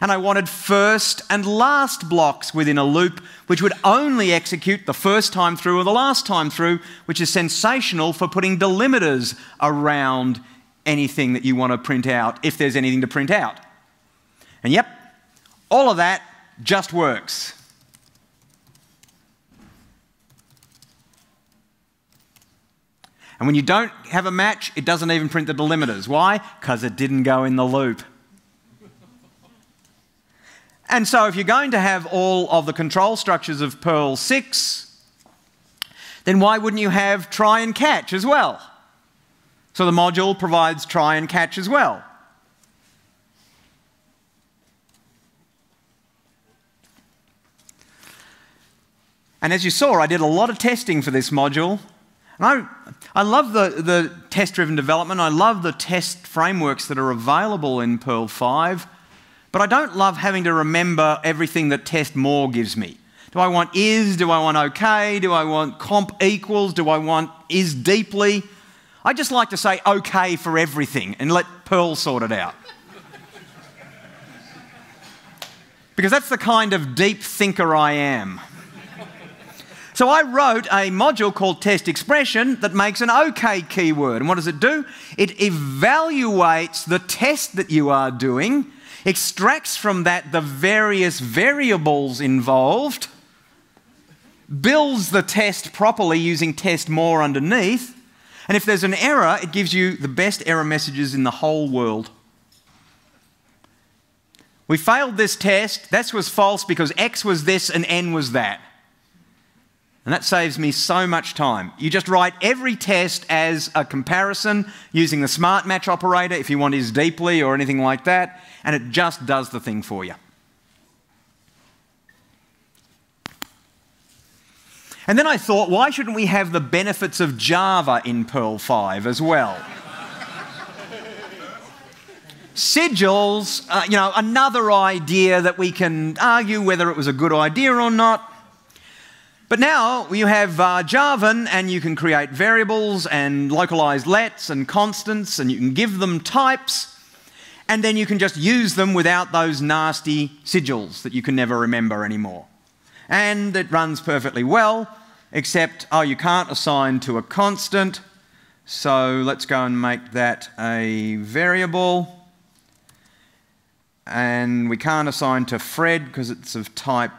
And I wanted first and last blocks within a loop, which would only execute the first time through or the last time through, which is sensational for putting delimiters around anything that you want to print out, if there's anything to print out. And yep, all of that just works. And when you don't have a match, it doesn't even print the delimiters. Why? Because it didn't go in the loop. And so if you're going to have all of the control structures of Perl 6, then why wouldn't you have try and catch as well? So the module provides try and catch as well. And as you saw, I did a lot of testing for this module. And I, I love the, the test driven development. I love the test frameworks that are available in Perl 5. But I don't love having to remember everything that test more gives me. Do I want is? Do I want okay? Do I want comp equals? Do I want is deeply? I just like to say okay for everything and let Perl sort it out. because that's the kind of deep thinker I am. So I wrote a module called test expression that makes an OK keyword. And what does it do? It evaluates the test that you are doing, extracts from that the various variables involved, builds the test properly using test more underneath, and if there's an error, it gives you the best error messages in the whole world. We failed this test. this was false because X was this and N was that. And that saves me so much time. You just write every test as a comparison using the smart match operator if you want is deeply or anything like that, and it just does the thing for you. And then I thought, why shouldn't we have the benefits of Java in Perl 5 as well? Sigils, uh, you know, another idea that we can argue whether it was a good idea or not. But now you have uh, and you can create variables and localized lets and constants and you can give them types and then you can just use them without those nasty sigils that you can never remember anymore. And it runs perfectly well except, oh, you can't assign to a constant. So let's go and make that a variable. And we can't assign to Fred because it's of type,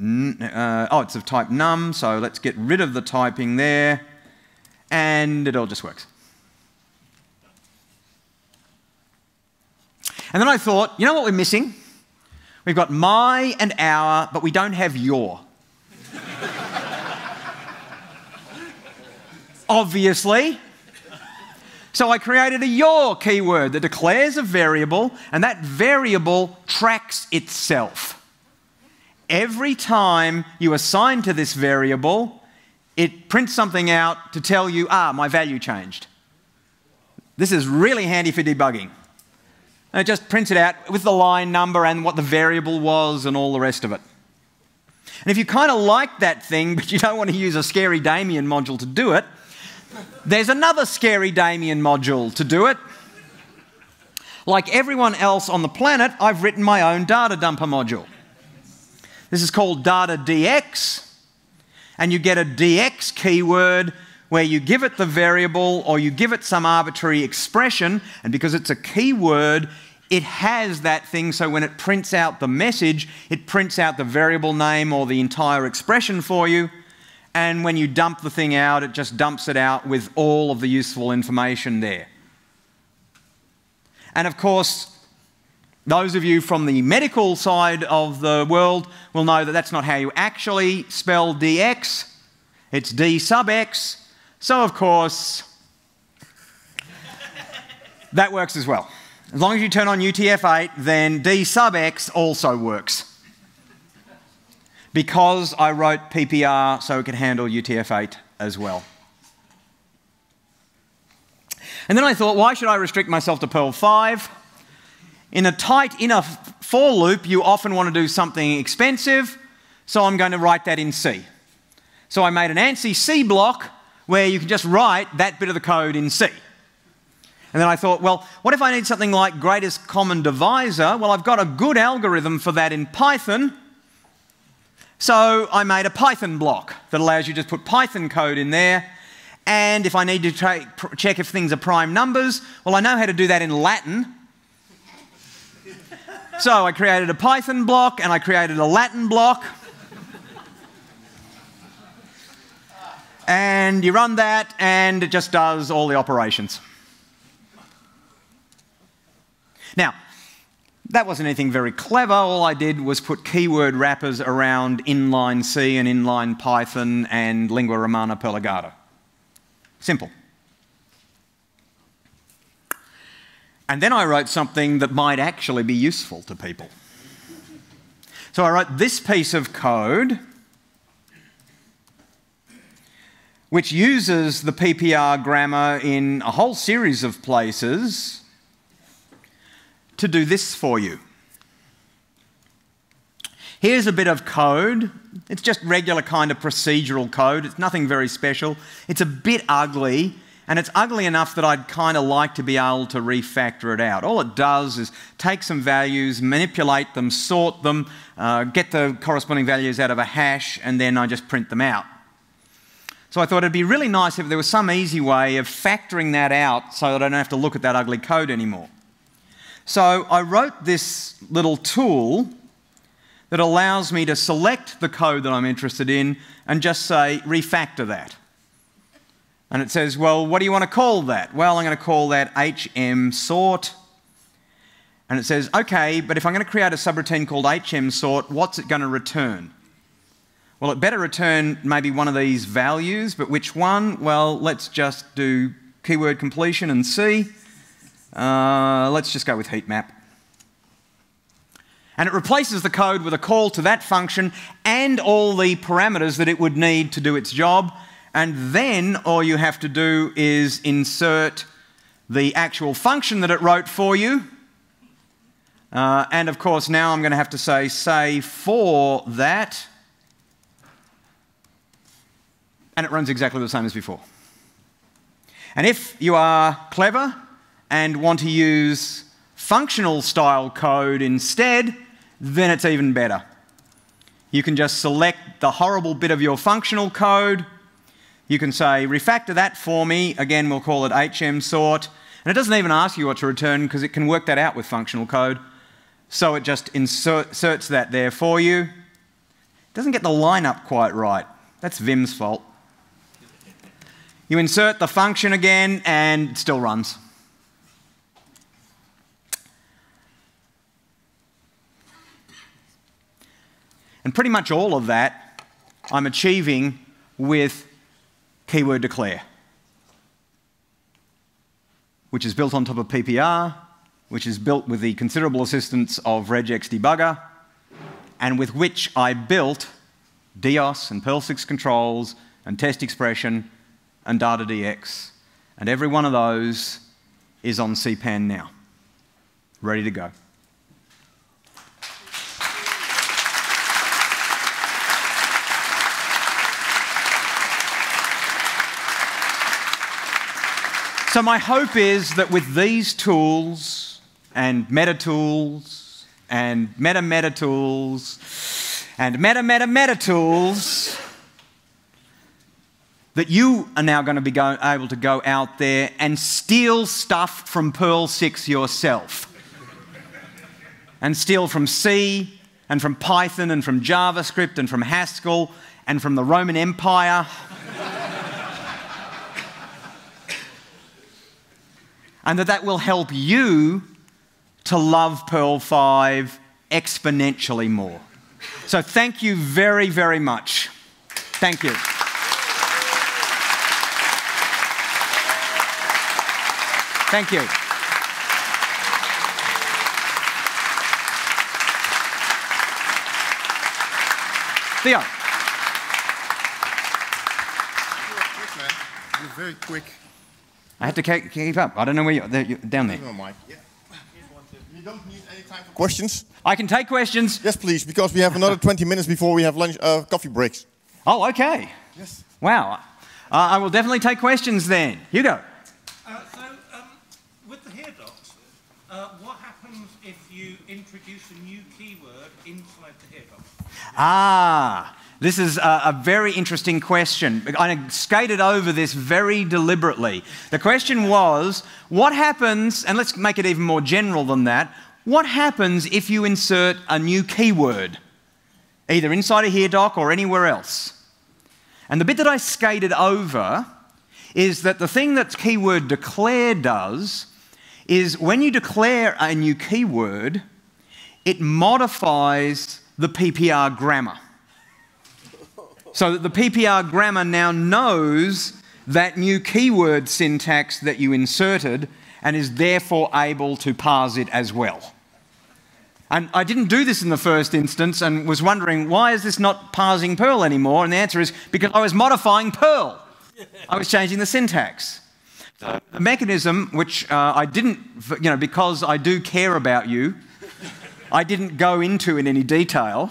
uh, oh, it's of type num. So let's get rid of the typing there. And it all just works. And then I thought, you know what we're missing? We've got my and our, but we don't have your. obviously. So I created a your keyword that declares a variable, and that variable tracks itself. Every time you assign to this variable, it prints something out to tell you, ah, my value changed. This is really handy for debugging. And it just prints it out with the line number and what the variable was and all the rest of it. And if you kind of like that thing, but you don't want to use a scary Damian module to do it, there's another scary Damian module to do it. Like everyone else on the planet, I've written my own data dumper module. This is called data dx, and you get a dx keyword where you give it the variable or you give it some arbitrary expression, and because it's a keyword, it has that thing. So when it prints out the message, it prints out the variable name or the entire expression for you. And when you dump the thing out, it just dumps it out with all of the useful information there. And of course, those of you from the medical side of the world will know that that's not how you actually spell dx, it's d sub x. So, of course, that works as well. As long as you turn on UTF-8, then d sub x also works because I wrote PPR so it could handle UTF-8 as well. And then I thought, why should I restrict myself to Perl 5? In a tight inner for loop, you often want to do something expensive, so I'm going to write that in C. So I made an ANSI C block where you can just write that bit of the code in C. And then I thought, well, what if I need something like greatest common divisor? Well, I've got a good algorithm for that in Python. So I made a Python block that allows you to just put Python code in there. And if I need to check if things are prime numbers, well, I know how to do that in Latin. So I created a Python block and I created a Latin block. and you run that and it just does all the operations. Now, that wasn't anything very clever. All I did was put keyword wrappers around inline C and inline Python and lingua romana Perligata. Simple. And then I wrote something that might actually be useful to people. So I wrote this piece of code which uses the PPR grammar in a whole series of places to do this for you. Here's a bit of code. It's just regular kind of procedural code. It's nothing very special. It's a bit ugly, and it's ugly enough that I'd kind of like to be able to refactor it out. All it does is take some values, manipulate them, sort them, uh, get the corresponding values out of a hash, and then I just print them out. So I thought it'd be really nice if there was some easy way of factoring that out so that I don't have to look at that ugly code anymore. So I wrote this little tool that allows me to select the code that I'm interested in and just say refactor that. And it says, well, what do you want to call that? Well, I'm going to call that HM sort. And it says, okay, but if I'm going to create a subroutine called HM sort, what's it going to return? Well, it better return maybe one of these values, but which one? Well, let's just do keyword completion and see. Uh, let's just go with heat map and it replaces the code with a call to that function and all the parameters that it would need to do its job. And then all you have to do is insert the actual function that it wrote for you. Uh, and of course, now I'm going to have to say, say for that. And it runs exactly the same as before. And if you are clever and want to use functional style code instead, then it's even better. You can just select the horrible bit of your functional code. You can say, refactor that for me. Again, we'll call it HM sort. And it doesn't even ask you what to return because it can work that out with functional code. So it just inserts that there for you. It doesn't get the line up quite right. That's Vim's fault. You insert the function again and it still runs. And pretty much all of that I'm achieving with keyword declare, which is built on top of PPR, which is built with the considerable assistance of regex debugger, and with which I built Dios and Perl 6 controls and test expression and DataDX. And every one of those is on CPAN now, ready to go. So, my hope is that with these tools and meta tools and meta meta tools and meta meta meta tools, that you are now going to be go, able to go out there and steal stuff from Perl 6 yourself. and steal from C and from Python and from JavaScript and from Haskell and from the Roman Empire. And that that will help you to love Perl 5 exponentially more. So thank you very, very much. Thank you. Thank you. Theo. You're very quick. I have to keep up. I don't know where you're, you're down there. No, Yeah. You don't need any time for questions. I can take questions. Yes, please, because we have another 20 minutes before we have lunch, uh, coffee breaks. Oh, okay. Yes. Wow. Uh, I will definitely take questions then. You go. Uh, so, um, with the here docs, uh, what happens if you introduce a new keyword inside the here docs? Ah. This is a, a, very interesting question. I skated over this very deliberately. The question was what happens, and let's make it even more general than that, what happens if you insert a new keyword, either inside a here doc or anywhere else? And the bit that I skated over is that the thing that keyword declare does is when you declare a new keyword, it modifies the PPR grammar. So that the PPR grammar now knows that new keyword syntax that you inserted and is therefore able to parse it as well. And I didn't do this in the first instance and was wondering, why is this not parsing Perl anymore? And the answer is because I was modifying Perl. I was changing the syntax. The mechanism, which uh, I didn't, you know, because I do care about you, I didn't go into in any detail,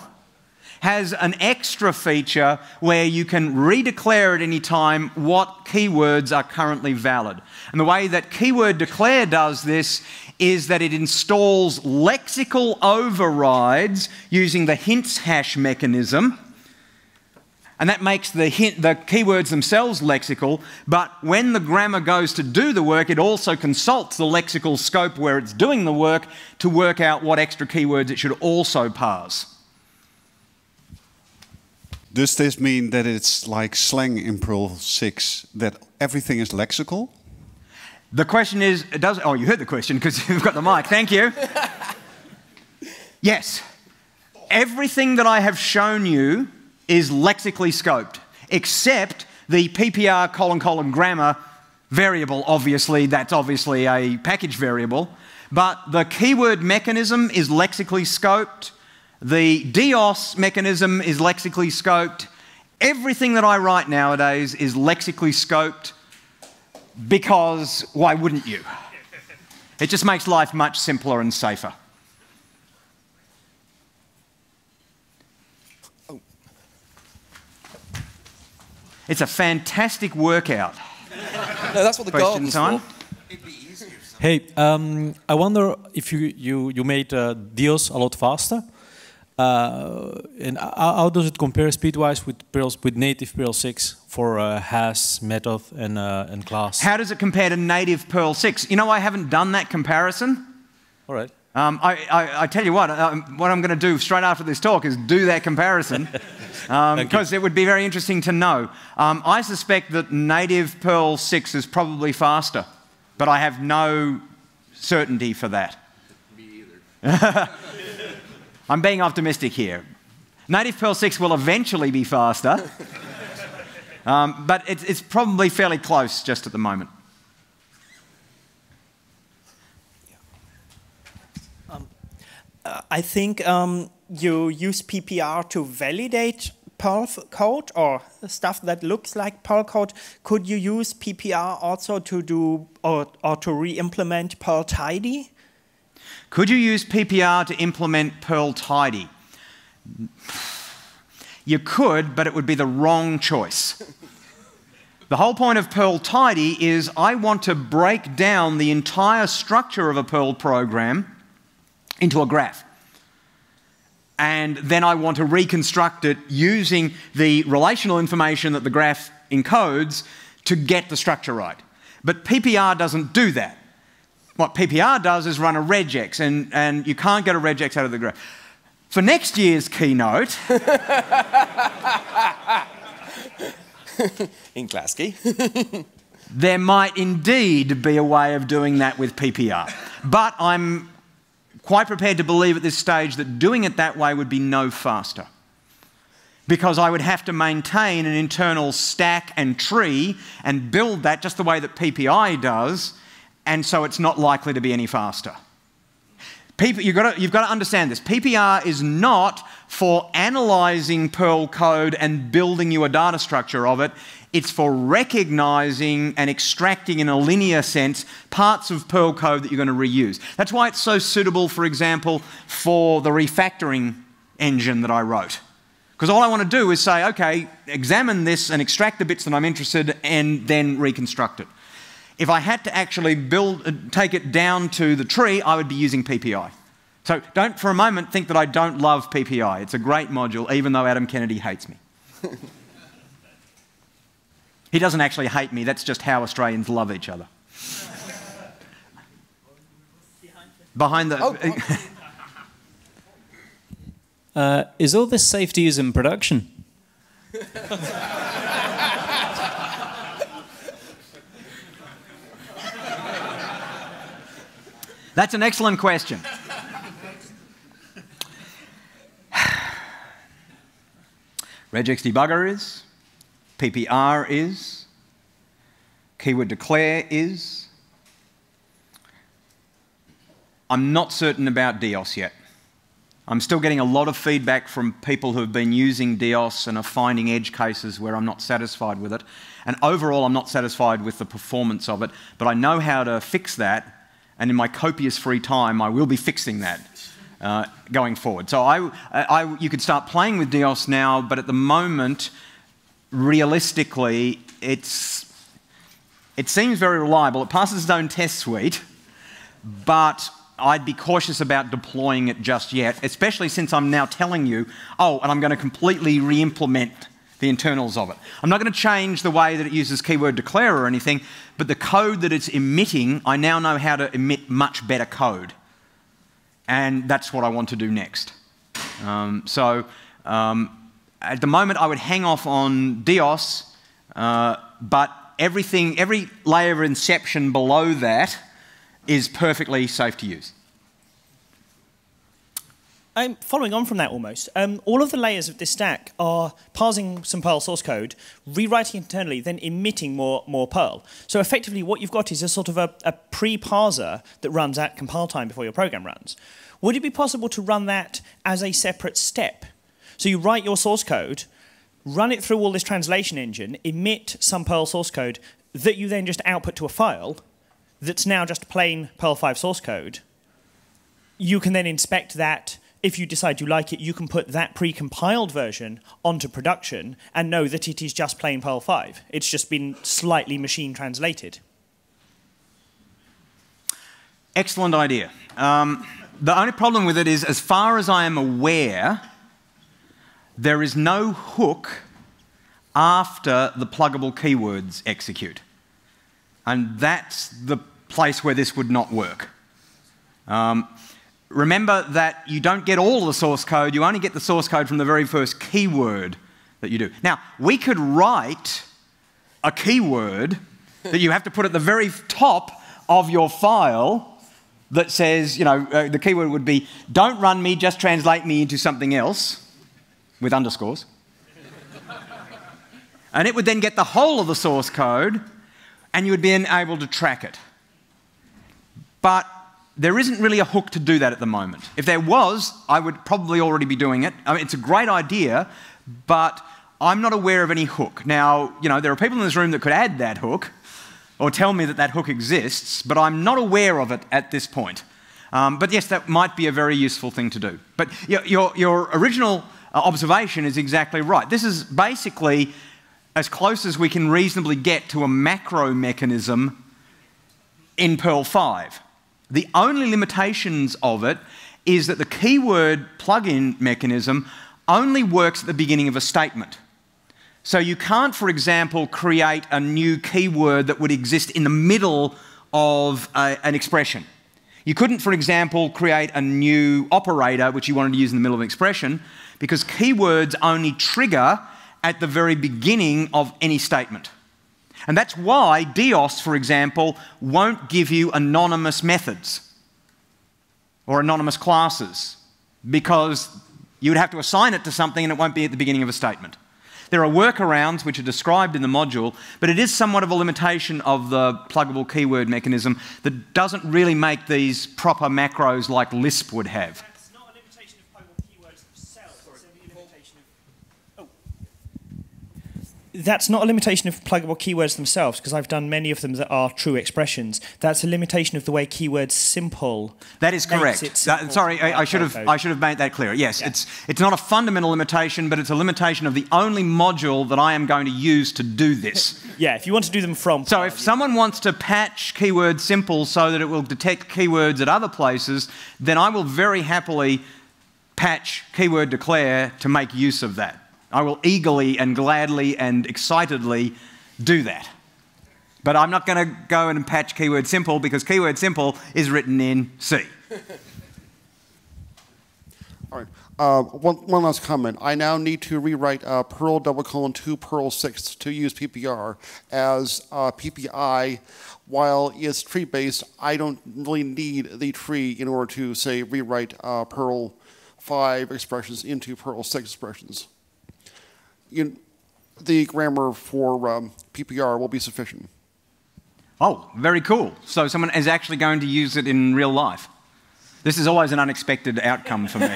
has an extra feature where you can redeclare at any time what keywords are currently valid. And the way that keyword declare does this is that it installs lexical overrides using the hints hash mechanism. And that makes the, hint, the keywords themselves lexical, but when the grammar goes to do the work, it also consults the lexical scope where it's doing the work to work out what extra keywords it should also parse. Does this mean that it's like slang in Perl 6, that everything is lexical? The question is, does, oh, you heard the question because you've got the mic. Thank you. yes. Everything that I have shown you is lexically scoped, except the PPR colon colon grammar variable, obviously, that's obviously a package variable. But the keyword mechanism is lexically scoped. The Dios mechanism is lexically scoped. Everything that I write nowadays is lexically scoped because why wouldn't you? It just makes life much simpler and safer. It's a fantastic workout. No, that's what the Question garden's time. for. Hey, um, I wonder if you, you, you made uh, Dios a lot faster. Uh, and how, how does it compare speed-wise with Perl, with native Perl 6 for uh, has, method, and, uh, and class? How does it compare to native Perl 6? You know, I haven't done that comparison. All right. Um, I, I, I tell you what, um, what I'm going to do straight after this talk is do that comparison because it would be very interesting to know. Um, I suspect that native Perl 6 is probably faster, but I have no certainty for that. Me either. I'm being optimistic here. Native Perl 6 will eventually be faster, um, but it's, it's probably fairly close just at the moment. I think um, you use PPR to validate Perl code or stuff that looks like Perl code. Could you use PPR also to do or, or to re-implement Perl tidy? Could you use PPR to implement Perl tidy? You could, but it would be the wrong choice. The whole point of Perl tidy is I want to break down the entire structure of a Perl program into a graph. And then I want to reconstruct it using the relational information that the graph encodes to get the structure right. But PPR doesn't do that. What PPR does is run a regex, and, and you can't get a regex out of the graph. For next year's keynote, In Klasky. there might indeed be a way of doing that with PPR. But I'm quite prepared to believe at this stage that doing it that way would be no faster. Because I would have to maintain an internal stack and tree and build that just the way that PPI does, and so it's not likely to be any faster. PP, you've, got to, you've got to understand this. PPR is not for analyzing Perl code and building you a data structure of it. It's for recognizing and extracting in a linear sense parts of Perl code that you're going to reuse. That's why it's so suitable, for example, for the refactoring engine that I wrote. Because all I want to do is say, okay, examine this and extract the bits that I'm interested and then reconstruct it. If I had to actually build, uh, take it down to the tree, I would be using PPI. So don't for a moment think that I don't love PPI. It's a great module, even though Adam Kennedy hates me. he doesn't actually hate me, that's just how Australians love each other. Behind the. Uh, is all this safe to use in production? That's an excellent question. regex debugger is, PPR is, keyword declare is. I'm not certain about Dios yet. I'm still getting a lot of feedback from people who have been using DIOS and are finding edge cases where I'm not satisfied with it. And overall, I'm not satisfied with the performance of it, but I know how to fix that. And in my copious free time, I will be fixing that uh, going forward. So I, I, you could start playing with DIOS now, but at the moment, realistically, it's, it seems very reliable. It passes its own test suite, but I'd be cautious about deploying it just yet, especially since I'm now telling you, oh, and I'm going to completely re implement the internals of it. I'm not going to change the way that it uses keyword declare or anything, but the code that it's emitting, I now know how to emit much better code. And that's what I want to do next. Um, so um, at the moment, I would hang off on DIOS, uh, but everything, every layer of inception below that is perfectly safe to use. I'm following on from that almost. Um, all of the layers of this stack are parsing some Perl source code, rewriting internally, then emitting more, more Perl. So effectively, what you've got is a sort of a, a pre-parser that runs at compile time before your program runs. Would it be possible to run that as a separate step? So you write your source code, run it through all this translation engine, emit some Perl source code that you then just output to a file, that's now just plain Perl 5 source code, you can then inspect that. If you decide you like it, you can put that pre-compiled version onto production and know that it is just plain Perl 5. It's just been slightly machine translated. Excellent idea. Um, the only problem with it is, as far as I am aware, there is no hook after the pluggable keywords execute. And that's the place where this would not work. Um, remember that you don't get all the source code, you only get the source code from the very first keyword that you do. Now, we could write a keyword that you have to put at the very top of your file that says, you know, uh, the keyword would be, don't run me, just translate me into something else with underscores. and it would then get the whole of the source code and you would be able to track it. But there isn't really a hook to do that at the moment. If there was, I would probably already be doing it. I mean, it's a great idea, but I'm not aware of any hook. Now, you know, there are people in this room that could add that hook or tell me that that hook exists, but I'm not aware of it at this point. Um, but yes, that might be a very useful thing to do. But your, your, your original uh, observation is exactly right. This is basically as close as we can reasonably get to a macro mechanism in Perl 5. The only limitations of it is that the keyword plugin mechanism only works at the beginning of a statement. So you can't, for example, create a new keyword that would exist in the middle of a, an expression. You couldn't, for example, create a new operator which you wanted to use in the middle of an expression because keywords only trigger at the very beginning of any statement. And that's why DIOS, for example, won't give you anonymous methods or anonymous classes because you would have to assign it to something and it won't be at the beginning of a statement. There are workarounds which are described in the module, but it is somewhat of a limitation of the pluggable keyword mechanism that doesn't really make these proper macros like Lisp would have. That's not a limitation of pluggable keywords themselves, because I've done many of them that are true expressions. That's a limitation of the way keywords simple. That is correct. That, sorry, I, I, should have I should have made that clear. Yes, yeah. it's it's not a fundamental limitation, but it's a limitation of the only module that I am going to use to do this. yeah, if you want to do them from. So if someone wants to patch keyword simple so that it will detect keywords at other places, then I will very happily patch keyword declare to make use of that. I will eagerly and gladly and excitedly do that. But I'm not going to go and patch keyword simple because keyword simple is written in C. All right. Uh, one, one last comment. I now need to rewrite uh, Perl double colon 2 Perl 6 to use PPR as uh, PPI. While it's tree based, I don't really need the tree in order to, say, rewrite uh, Perl 5 expressions into Perl 6 expressions you, the grammar for um, PPR will be sufficient. Oh, very cool. So someone is actually going to use it in real life. This is always an unexpected outcome for me.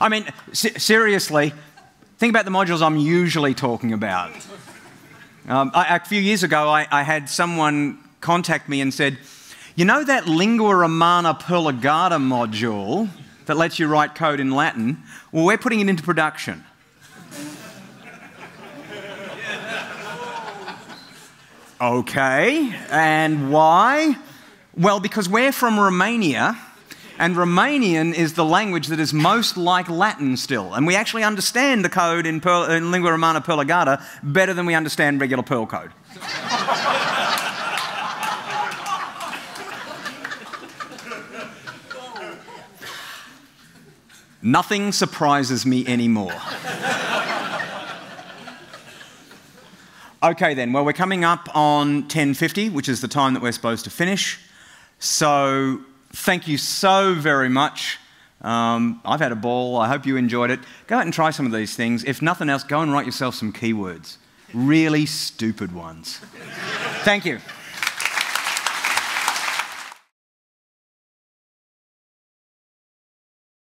I mean, se- seriously, think about the modules I'm usually talking about. Um, I, a few years ago, I, I, had someone contact me and said, You know that Lingua Romana Perligata module that lets you write code in Latin? Well, we're putting it into production. okay, and why? Well, because we're from Romania and Romanian is the language that is most like Latin still. And we actually understand the code in, Perl, in Lingua Romana Perligata better than we understand regular Perl code. Nothing surprises me anymore. okay, then. Well, we're coming up on 10:50, which is the time that we're supposed to finish. So thank you so very much. Um, I've had a ball. I hope you enjoyed it. Go out and try some of these things. If nothing else, go and write yourself some keywords. Really stupid ones. thank you.